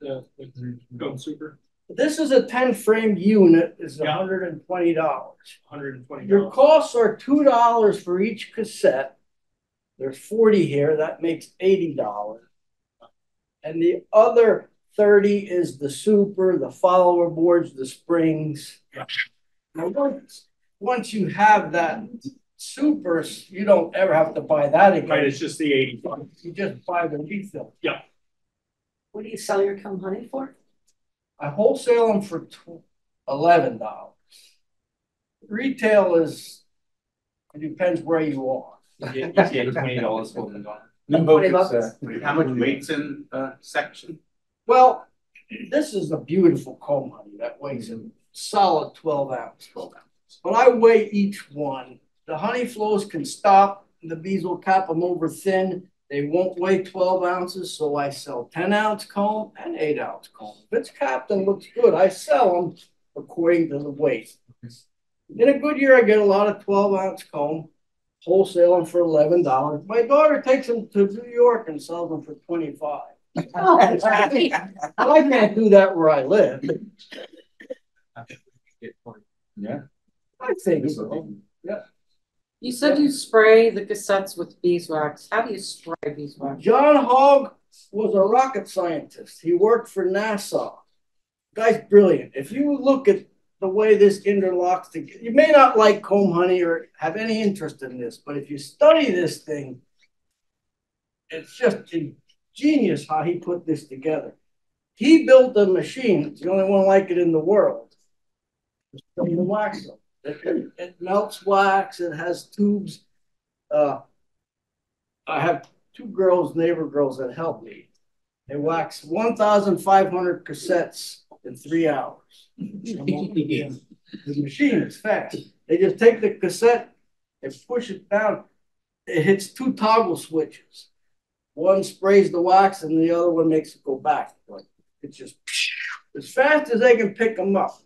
the, the Cone Super? This is a ten frame unit, is Yeah. hundred and twenty dollars. Hundred and twenty Your costs are two dollars for each cassette. There's forty here, that makes eighty dollars. And the other thirty is the super, the follower boards, the springs. Now, once, once you have that supers, you don't ever have to buy that again. Right, it's just the eighty bucks. You just buy the refill. Yeah. What do you sell your comb honey for? I wholesale them for eleven dollars. Retail is, it depends where you are. Yeah, yeah, twenty dollars for them. Twenty bucks? How much weight's in, uh, section? Well, this is a beautiful comb honey that weighs a solid twelve ounces. But I weigh each one. The honey flows can stop, the bees will cap them over thin. They won't weigh twelve ounces, so I sell ten ounce comb and eight ounce comb. If it's capped and looks good, I sell them according to the weight. In a good year, I get a lot of twelve ounce comb, wholesale them for eleven dollars. My daughter takes them to New York and sells them for twenty-five. Oh. I can't do that where I live. Yeah. I think so. Yeah. You said you spray the cassettes with beeswax. How do you spray beeswax? John Hogg was a rocket scientist. He worked for NASA. Guy's brilliant. If you look at the way this interlocks together, you may not like comb honey or have any interest in this, but if you study this thing, it's just genius how he put this together. He built a machine, it's the only one like it in the world. It's from the wax. It, it- it melts wax, it has tubes. Uh, I have two girls, neighbor girls that help me. They wax one thousand five hundred cassettes in three hours. The machine is fast. They just take the cassette, and push it down. it hits two toggle switches. One sprays the wax and the other one makes it go back. Like it's just as fast as they can pick them up.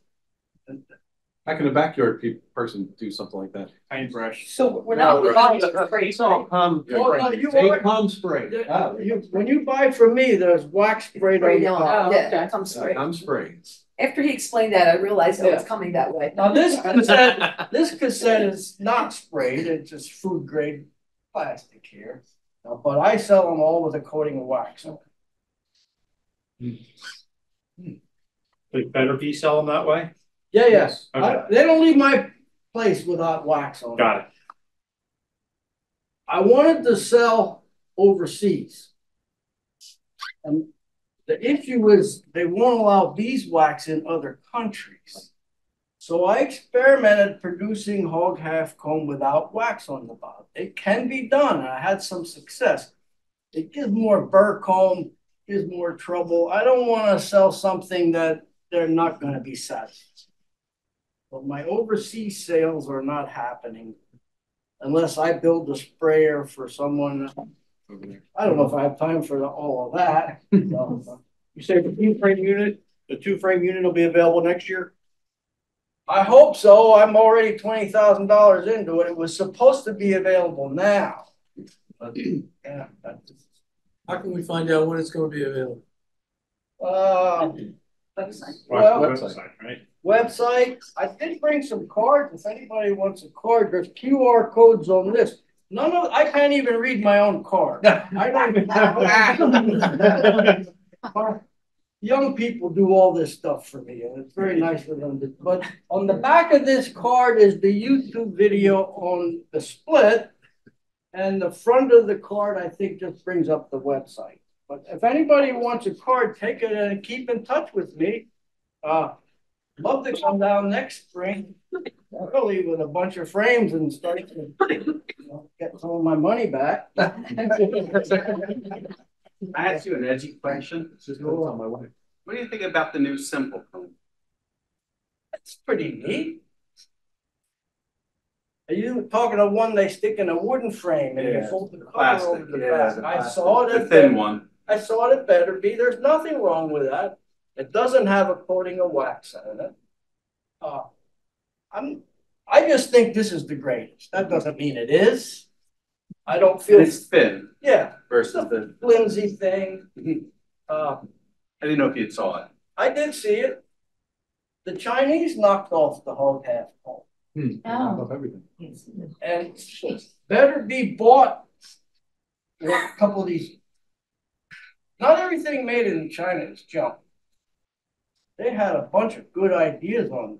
How can a backyard pe- person do something like that? Paintbrush. So we're No, not. right. It's all come. Oh, no, you are- come spray. Yeah, you- When you buy from me, there's wax spray on Sprayed the on, top. Oh, yeah, I'm sorry. I'm. After he explained that, I realized, oh, it's coming that way. Now, this cassette, this cassette is not sprayed, it's just food grade plastic here. But I sell them all with a coating of wax hmm. hmm. it. They better be selling that way? Yeah, yes, I- Okay. they don't leave my place without wax on it. Got it. I wanted to sell overseas. And the issue is they won't allow beeswax in other countries. So I experimented producing Hogg half comb without wax on the bottom. It can be done, and I had some success. It gives more burr comb, gives more trouble. I don't want to sell something that they're not going to be satisfied. But my overseas sales are not happening unless I build a sprayer for someone. I don't know if I have time for all of that. So, uh, You say the two frame unit, the two frame unit will be available next year? I hope so. I'm already twenty thousand dollars into it. It was supposed to be available now. But, yeah, that's- How can we find out when it's gonna be available? Uh, Website. Well- Website, right? website, I did bring some cards. If anybody wants a card, there's QR codes on this. None of, I can't even read my own card. I don't even have. Young people do all this stuff for me, and it's very nice of them to, but on the back of this card is the YouTube video on the split. And the front of the card, I think, just brings up the website. But if anybody wants a card, take it and keep in touch with me. Uh, love to come down next spring, early with a bunch of frames and start to, you know, get some of my money back. I ask you an edgy question. on my way. What do you think about the new simple comb? It's pretty neat. Are you talking of one they stick in a wooden frame and you Yeah, fold the cover plastic, over the yeah, back? the I plastic. saw it. The at thin Better- one. I saw it at Betterbee. There's nothing wrong with that. It doesn't have a coating of wax on it. Uh, I'm, I just think this is the greatest. That doesn't mean it is. I don't feel, It's thin yeah, versus the, flimsy thing. Uh, I didn't know if you saw it. I did see it. The Chinese knocked off the Hogg half pole. Knock off everything. And Betterbee bought with a couple of these. Not everything made in China is junk. They had a bunch of good ideas on,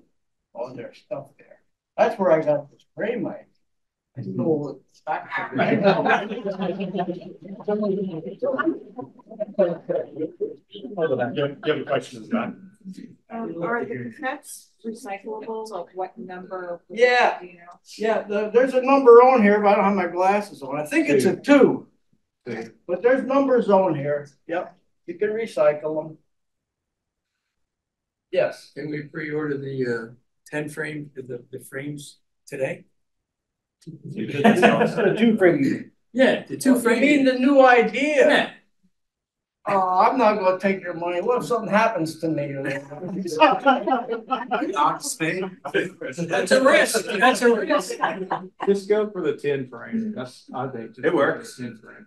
on their stuff there. That's where I got this frame I. I stole it back You have a question, Scott? Um, are the cassettes recyclables of what number? Yeah. You know? Yeah, the, there's a number on here, but I don't have my glasses on. I think it's a two. But there's numbers on here. Yep, you can recycle them. Yes. Can we pre-order the uh ten frame, the the frames today? The two frame. Yeah, the two You frame. mean the new idea? Yeah. Oh, I'm not gonna take your money. What if something happens to me? That's a risk, that's a risk. Just go for the ten frame. That's, I think. It works. the Tin frame.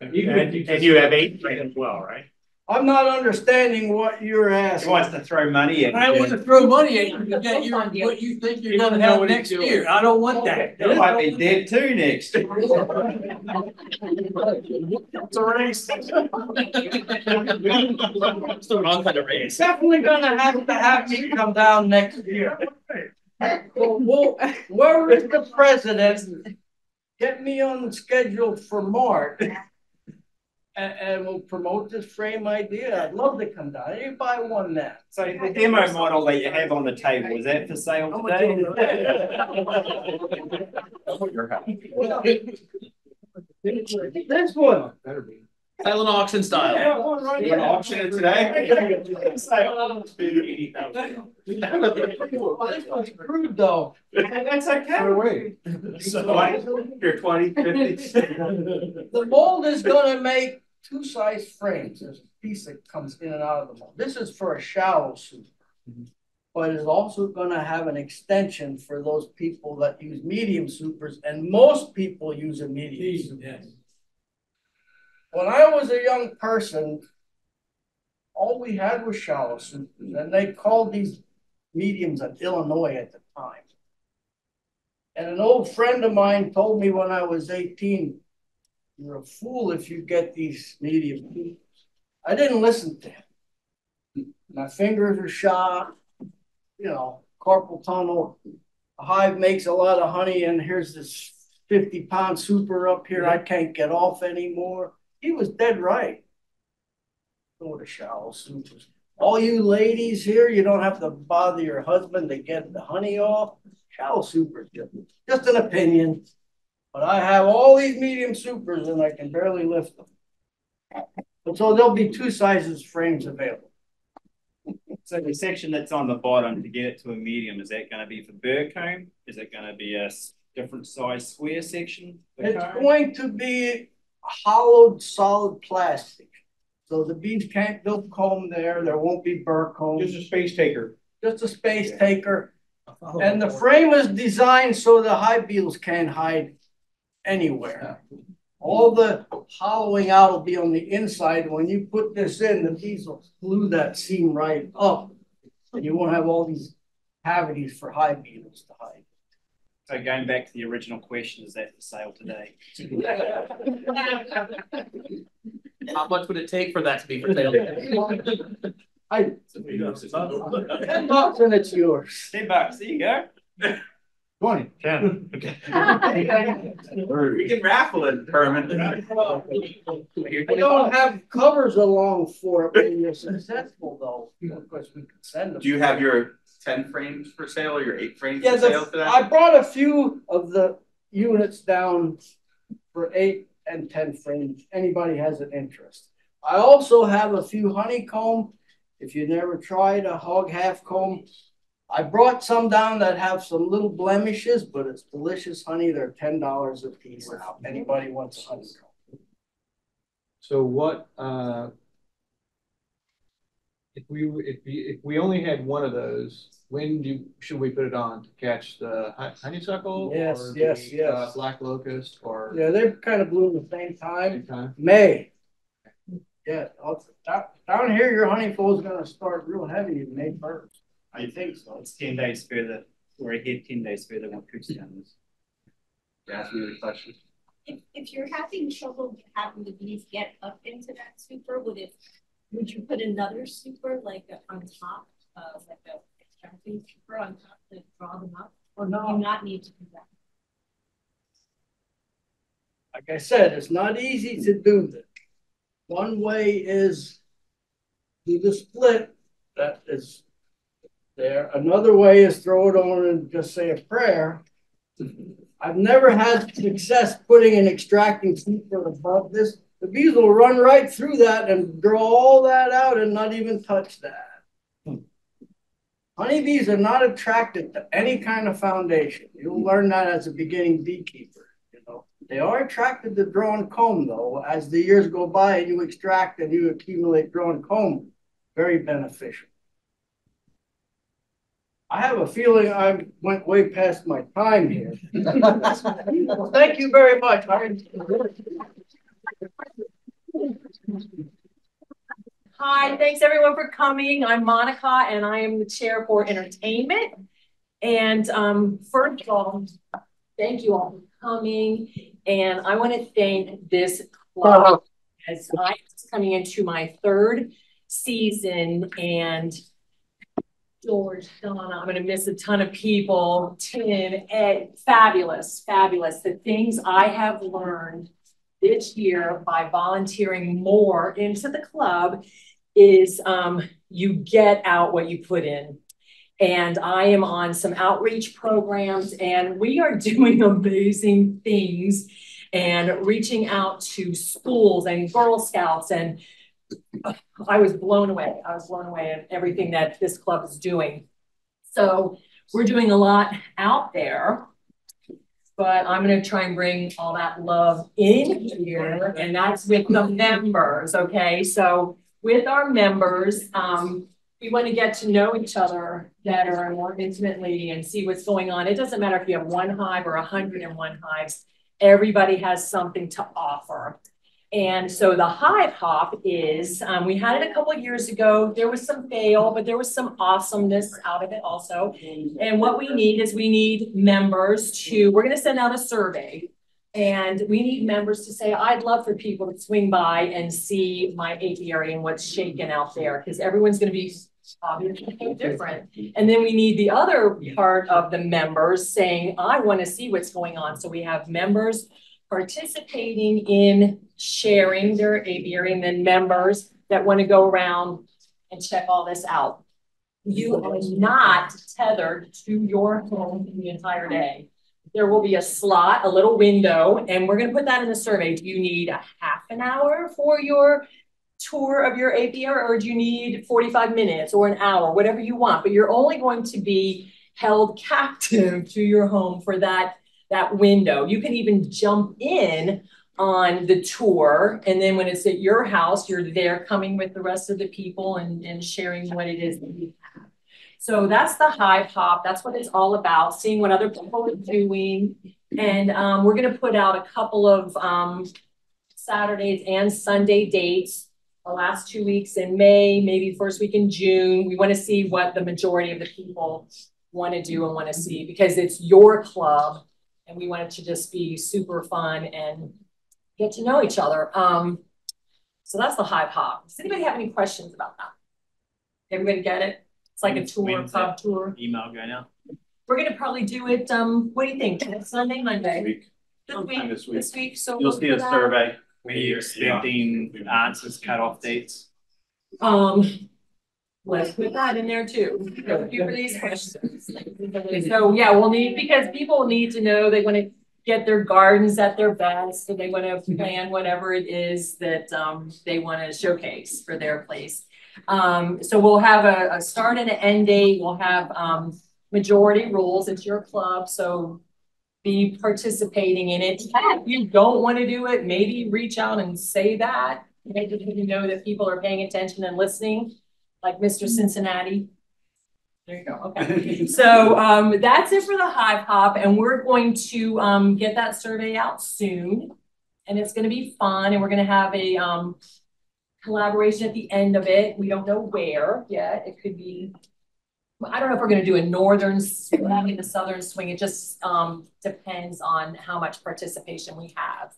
And you, and you- and you have eight frames as well, right? I'm not understanding what you're asking. Wants to throw money at I want to throw money at you to get your, what you think you're gonna have next year. I don't want that. It might be dead too next. year. It's a race. It's the wrong kind of race. Definitely gonna have to have me come down next year. So, well, where is the president? Get me on the schedule for March. And, and we'll promote this frame idea. I'd love to come down. You buy one now. So the demo model that you have on the table, is that for sale How much today? This one. Better be. Silent auction style. Yeah, one right You wanna auction it today? This one's crude though. That's okay. For weight. You're twenty, fifty. The mold is gonna make two size frames. There's a piece that comes in and out of the mold. This is for a shallow super. Mm-hmm. But it's also gonna have an extension for those people that use medium supers, and most people use a medium super. When I was a young person, all we had was shallow supers, and they called these mediums of Illinois at the time. And an old friend of mine told me when I was eighteen, you're a fool if you get these medium supers. I didn't listen to him. My fingers are shot, you know, carpal tunnel. A hive makes a lot of honey, and here's this fifty pound super up here. I mm-hmm. can't get off anymore. He was dead right. Go to shallow supers. All you ladies here, you don't have to bother your husband to get the honey off. Shallow supers, just, just an opinion. But I have all these medium supers and I can barely lift them. But so there'll be two sizes frames available. So the section that's on the bottom to get it to a medium, is that gonna be for burr comb? Is it gonna be a different size square section? It's comb? going to be hollowed solid plastic. So the bees can't build comb there, there won't be burr comb. Just a space taker. Just a space taker. And the frame is designed so the hive beetles can't hide anywhere. All the hollowing out will be on the inside. When you put this in, the bees will glue that seam right up. And you won't have all these cavities for hive beetles to hide. So going back to the original question, is that for sale today? How much would it take for that to be for sale? I, ten bucks and it's yours. Ten bucks, there you go. Twenty. Ten, okay. We can raffle it, Herman. I don't have covers along for it when you're successful though. Of course, we can send them. Do you have your ten frames for sale or your eight frames Yeah, for sale the, today? I brought a few of the units down for eight and ten frames. Anybody has an interest. I also have a few honeycomb. If you never tried a Hogg half comb, I brought some down that have some little blemishes, but it's delicious honey. They're ten dollars a piece. If Anybody wants a honeycomb? So what, uh, if we, if we, if we only had one of those, when do, should we put it on to catch the honeysuckle? Yes, or yes, the, uh, yes. Black locust or? Yeah, they're kind of bloom at the same time. Same time? May. Yeah, down, down here, your honey flow is gonna start real heavy in May first. I think so. It's ten days further, we're ahead ten days further than Kutztown is. Ask me the question. If, if you're having trouble having the bees get up into that super, would it, would you put another super like on top, uh, like a extracting super on top to draw them up? Or do you not need to do that? Like I said, it's not easy to do this. One way is do the split, that is there. Another way is throw it on and just say a prayer. I've never had success putting an extracting super above this. The bees will run right through that and draw all that out and not even touch that. Hmm. Honeybees are not attracted to any kind of foundation. You'll learn that as a beginning beekeeper. You know, they are attracted to drawn comb though. As the years go by and you extract and you accumulate drawn comb, very beneficial. I have a feeling I went way past my time here. Well, Thank you very much. I- Hi, thanks everyone for coming. I'm Monica and I am the chair for entertainment. And um, first of all, thank you all for coming. And I want to thank this club as I'm coming into my third season and George, Donna, I'm gonna miss a ton of people, Tim, Ed, fabulous, fabulous. The things I have learned this year by volunteering more into the club is um, you get out what you put in. And I am on some outreach programs and we are doing amazing things. and reaching out to schools and Girl Scouts and I was blown away. I was blown away at everything that this club is doing. So we're doing a lot out there, but I'm gonna try and bring all that love in here, and that's with the members, okay? So with our members, um, we want to get to know each other better and more intimately and see what's going on. It doesn't matter if you have one hive or hundred and one hives, everybody has something to offer. And so the hive hop is, um, we had it a couple years ago. There was some fail, but there was some awesomeness out of it also. And what we need is we need members to, we're going to send out a survey. And we need members to say, I'd love for people to swing by and see my apiary and what's shaking out there, because everyone's going to be obviously different. And then we need the other part of the members saying, I want to see what's going on. So we have members participating in sharing their apiary and then members that want to go around and check all this out. You are not tethered to your home the entire day. There will be a slot, a little window, and we're going to put that in the survey. Do you need a half an hour for your tour of your apiary or do you need 45 minutes or an hour, whatever you want, but you're only going to be held captive to your home for that, that window. You can even jump in on the tour. And then when it's at your house, you're there coming with the rest of the people and, and sharing what it is that you have. So that's the hive hop. That's what it's all about, seeing what other people are doing. And um, we're going to put out a couple of um, Saturdays and Sunday dates the last two weeks in May, maybe first week in June. We want to see what the majority of the people want to do and want to see because it's your club and we want it to just be super fun and get to know each other. Um, so that's the hive hop. Does anybody have any questions about that? Everybody get it? It's like a tour, When's club tour. Email going out. We're gonna probably do it, um, what do you think? Sunday, Monday? Week. This Sometime week, this week. this week, so. You'll look see a that. survey. We're expecting answers, cutoff dates. Um, let's put that in there too. Thank you for these questions. So, yeah, we'll need, because people need to know, they wanna get their gardens at their best, and they wanna plan whatever it is that, um, they wanna showcase for their place. Um, so we'll have a, a start and an end date, we'll have, um, majority rules, it's your club, so be participating in it. If you don't want to do it, maybe reach out and say that. You know that people are paying attention and listening, like Mr. Cincinnati. There you go, okay. So um, that's it for the Hive Hop, and we're going to um, get that survey out soon. And it's gonna be fun, and we're gonna have a um, collaboration at the end of it. We don't know where yet. It could be I don't know if we're gonna do a northern swing, the southern swing, it just um depends on how much participation we have.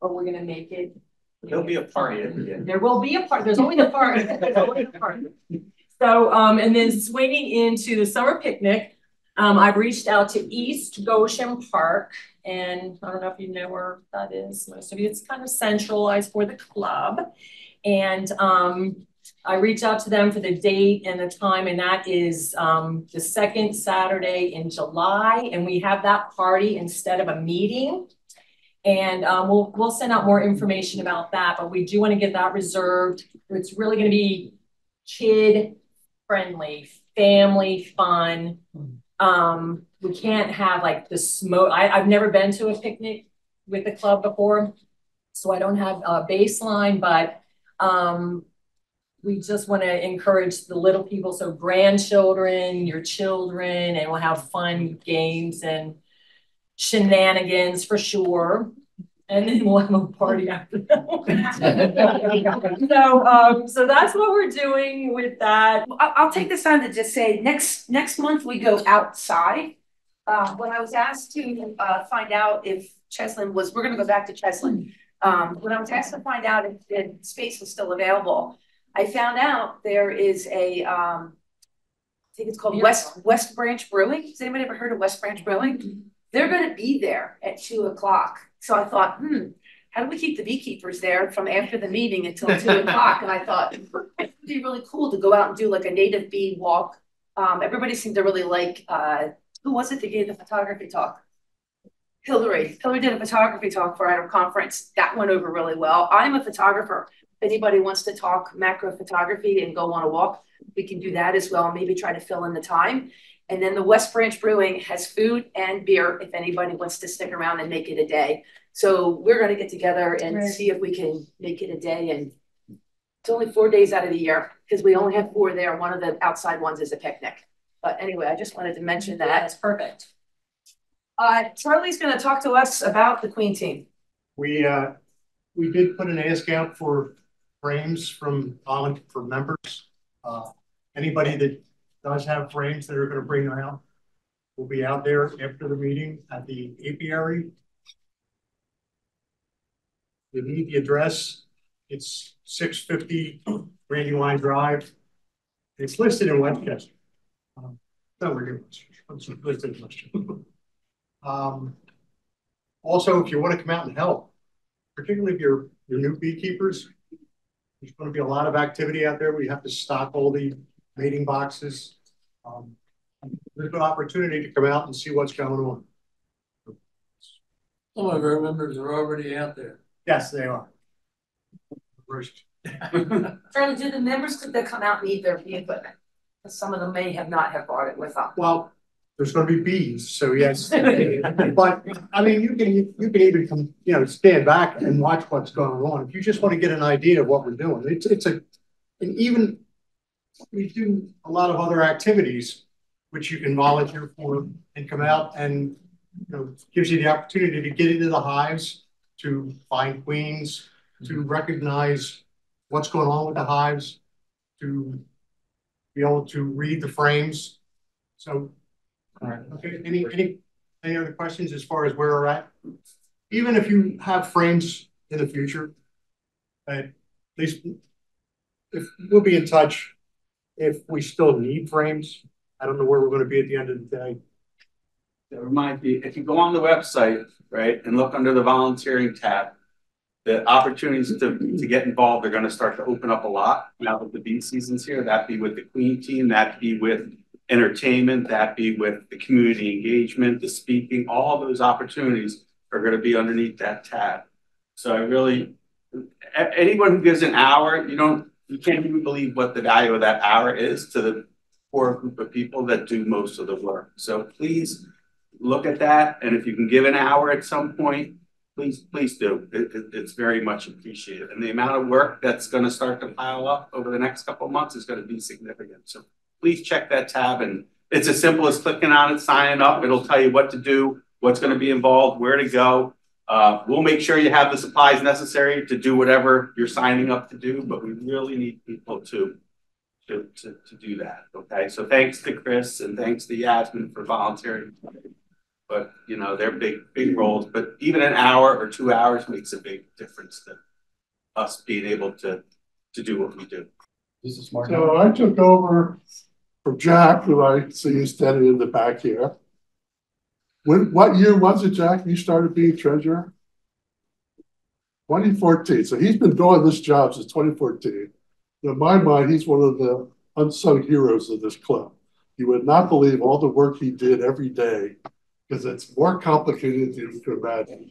Or we're gonna make it, There'll be a party at the end. there will be a part, there's always a part, there's always a part. So um and then swinging into the summer picnic, um I've reached out to East Goshen Park. And I don't know if you know where that is, most of you, it's kind of centralized for the club. And um I reached out to them for the date and the time, and that is um, the second Saturday in July. And we have that party instead of a meeting. And um, we'll we'll send out more information about that, but we do want to get that reserved. It's really going to be kid friendly, family fun. Um, we can't have like the smoke. I, I've never been to a picnic with the club before, so I don't have a baseline, but um, we just want to encourage the little people, so grandchildren, your children, and we'll have fun games and shenanigans for sure. And then we'll have a party after that. So, um, so that's what we're doing with that. I'll, I'll take this on to just say, next, next month we go outside. Uh, when I was asked to, uh, find out if ChesLen was, we're gonna go back to ChesLen. Um, when I was asked to find out if, if space was still available, I found out there is a, um, I think it's called West, West Branch Brewing. Has anybody ever heard of West Branch Brewing? They're gonna be there at two o'clock. So I thought, hmm, how do we keep the beekeepers there from after the meeting until two o'clock? And I thought, it'd be really cool to go out and do like a native bee walk. Um, everybody seemed to really like, uh, who was it that gave the photography talk? Hillary, Hillary did a photography talk for our conference. That went over really well. I'm a photographer. If anybody wants to talk macro photography and go on a walk, we can do that as well. Maybe try to fill in the time. And then the West Branch Brewing has food and beer if anybody wants to stick around and make it a day. So we're gonna get together and Right. see if we can make it a day and it's only four days out of the year because we only have four there. One of the outside ones is a picnic. But anyway, I just wanted to mention that. That's perfect. Uh, Charlie's gonna talk to us about the Queen team. We, uh, we did put an ask out for frames from, volun- for members. Uh, anybody that does have frames that are gonna bring them out will be out there after the meeting at the apiary. You need the address. It's six fifty Brandywine Drive. It's listed in West Chester. Um, No, we're doing, it's listed in West Chester. Um, also, if you want to come out and help, particularly if you're, you're new beekeepers, there's going to be a lot of activity out there. We have to stock all the mating boxes. Um, there's a good opportunity to come out and see what's going on. Some of our members are already out there. Yes, they are. First, Charlie, do the members that come out need their bee equipment? 'Cause Some of them may have not have brought it with them. Well, there's going to be bees, so yes. But, I mean, you can, you can even come, you know, stand back and watch what's going on. If you just want to get an idea of what we're doing, it's, it's a, and even we do a lot of other activities which you can volunteer for and come out and, you know, gives you the opportunity to get into the hives, to find queens, to mm-hmm. recognize what's going on with the hives, to be able to read the frames. So Okay, any, any, any other questions as far as where we're at? Even if you have frames in the future, at least if, we'll be in touch if we still need frames. I don't know where we're gonna be at the end of the day. That reminds me, if you go on the website, right, and look under the volunteering tab, the opportunities to, to get involved are gonna start to open up a lot now that the bee season's here. That be with the Queen team, that be with entertainment, that be with the community engagement, the speaking, all those opportunities are gonna be underneath that tab. So I really, anyone who gives an hour, you don't, you can't even believe what the value of that hour is to the core group of people that do most of the work. So please look at that, and if you can give an hour at some point, please, please do. It, it- it's very much appreciated. And the amount of work that's gonna start to pile up over the next couple months is gonna be significant. So please check that tab, and it's as simple as clicking on it, signing up. It'll tell you what to do, what's gonna be involved, where to go. Uh, we'll make sure you have the supplies necessary to do whatever you're signing up to do, but we really need people to to, to, to do that, okay? So thanks to Chris and thanks to Yasmin for volunteering. But, you know, they're big, big roles, but even an hour or two hours makes a big difference to us being able to, to do what we do. This is smart. So I took over from Jack, who I see you standing in the back here. When, what year was it, Jack, you started being treasurer? Twenty fourteen, so he's been doing this job since twenty fourteen. In my mind, he's one of the unsung heroes of this club. You would not believe all the work he did every day, because it's more complicated than you can imagine.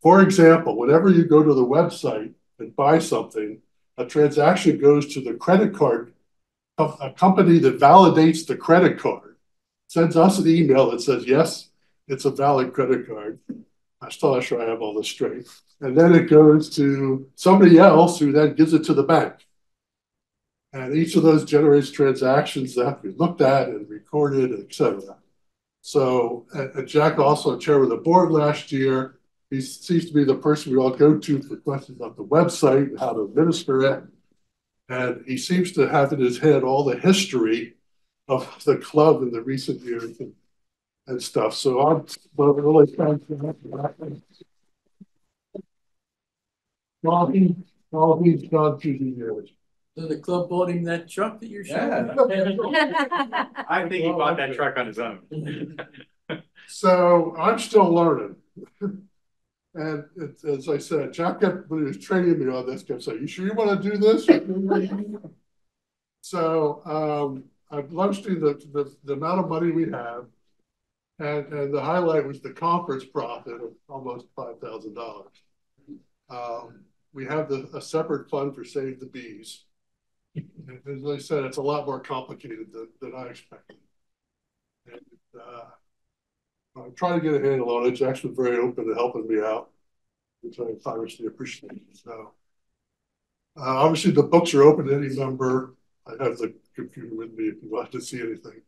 For example, whenever you go to the website and buy something, a transaction goes to the credit card, a company that validates the credit card, sends us an email that says, yes, it's a valid credit card. I'm still not sure I have all this straight. And then it goes to somebody else who then gives it to the bank. And each of those generates transactions that have to be looked at and recorded, et cetera. So, Jack also chair of the board last year. He seems to be the person we all go to for questions on the website how to administer it. And he seems to have in his head all the history of the club in the recent years and, and stuff. So I'm well, really thankful for that. All he, all he's done through the years. So the club bought him that truck that you're showing. I think he bought that truck on his own. So I'm still learning. And it's, as I said, Jack kept, when he was training me on this, kept saying, you sure you want to do this? So, um, I've lunched through the, the, the amount of money we have. And, and the highlight was the conference profit of almost five thousand dollars. Um, we have the, a separate fund for Save the Bees. And As I said, it's a lot more complicated than, than I expected. And, uh, I'm trying to get a handle on it. Jack's been very open to helping me out, which I obviously appreciate, so. Uh, obviously, the books are open to any member. I have the computer with me if you want to see anything.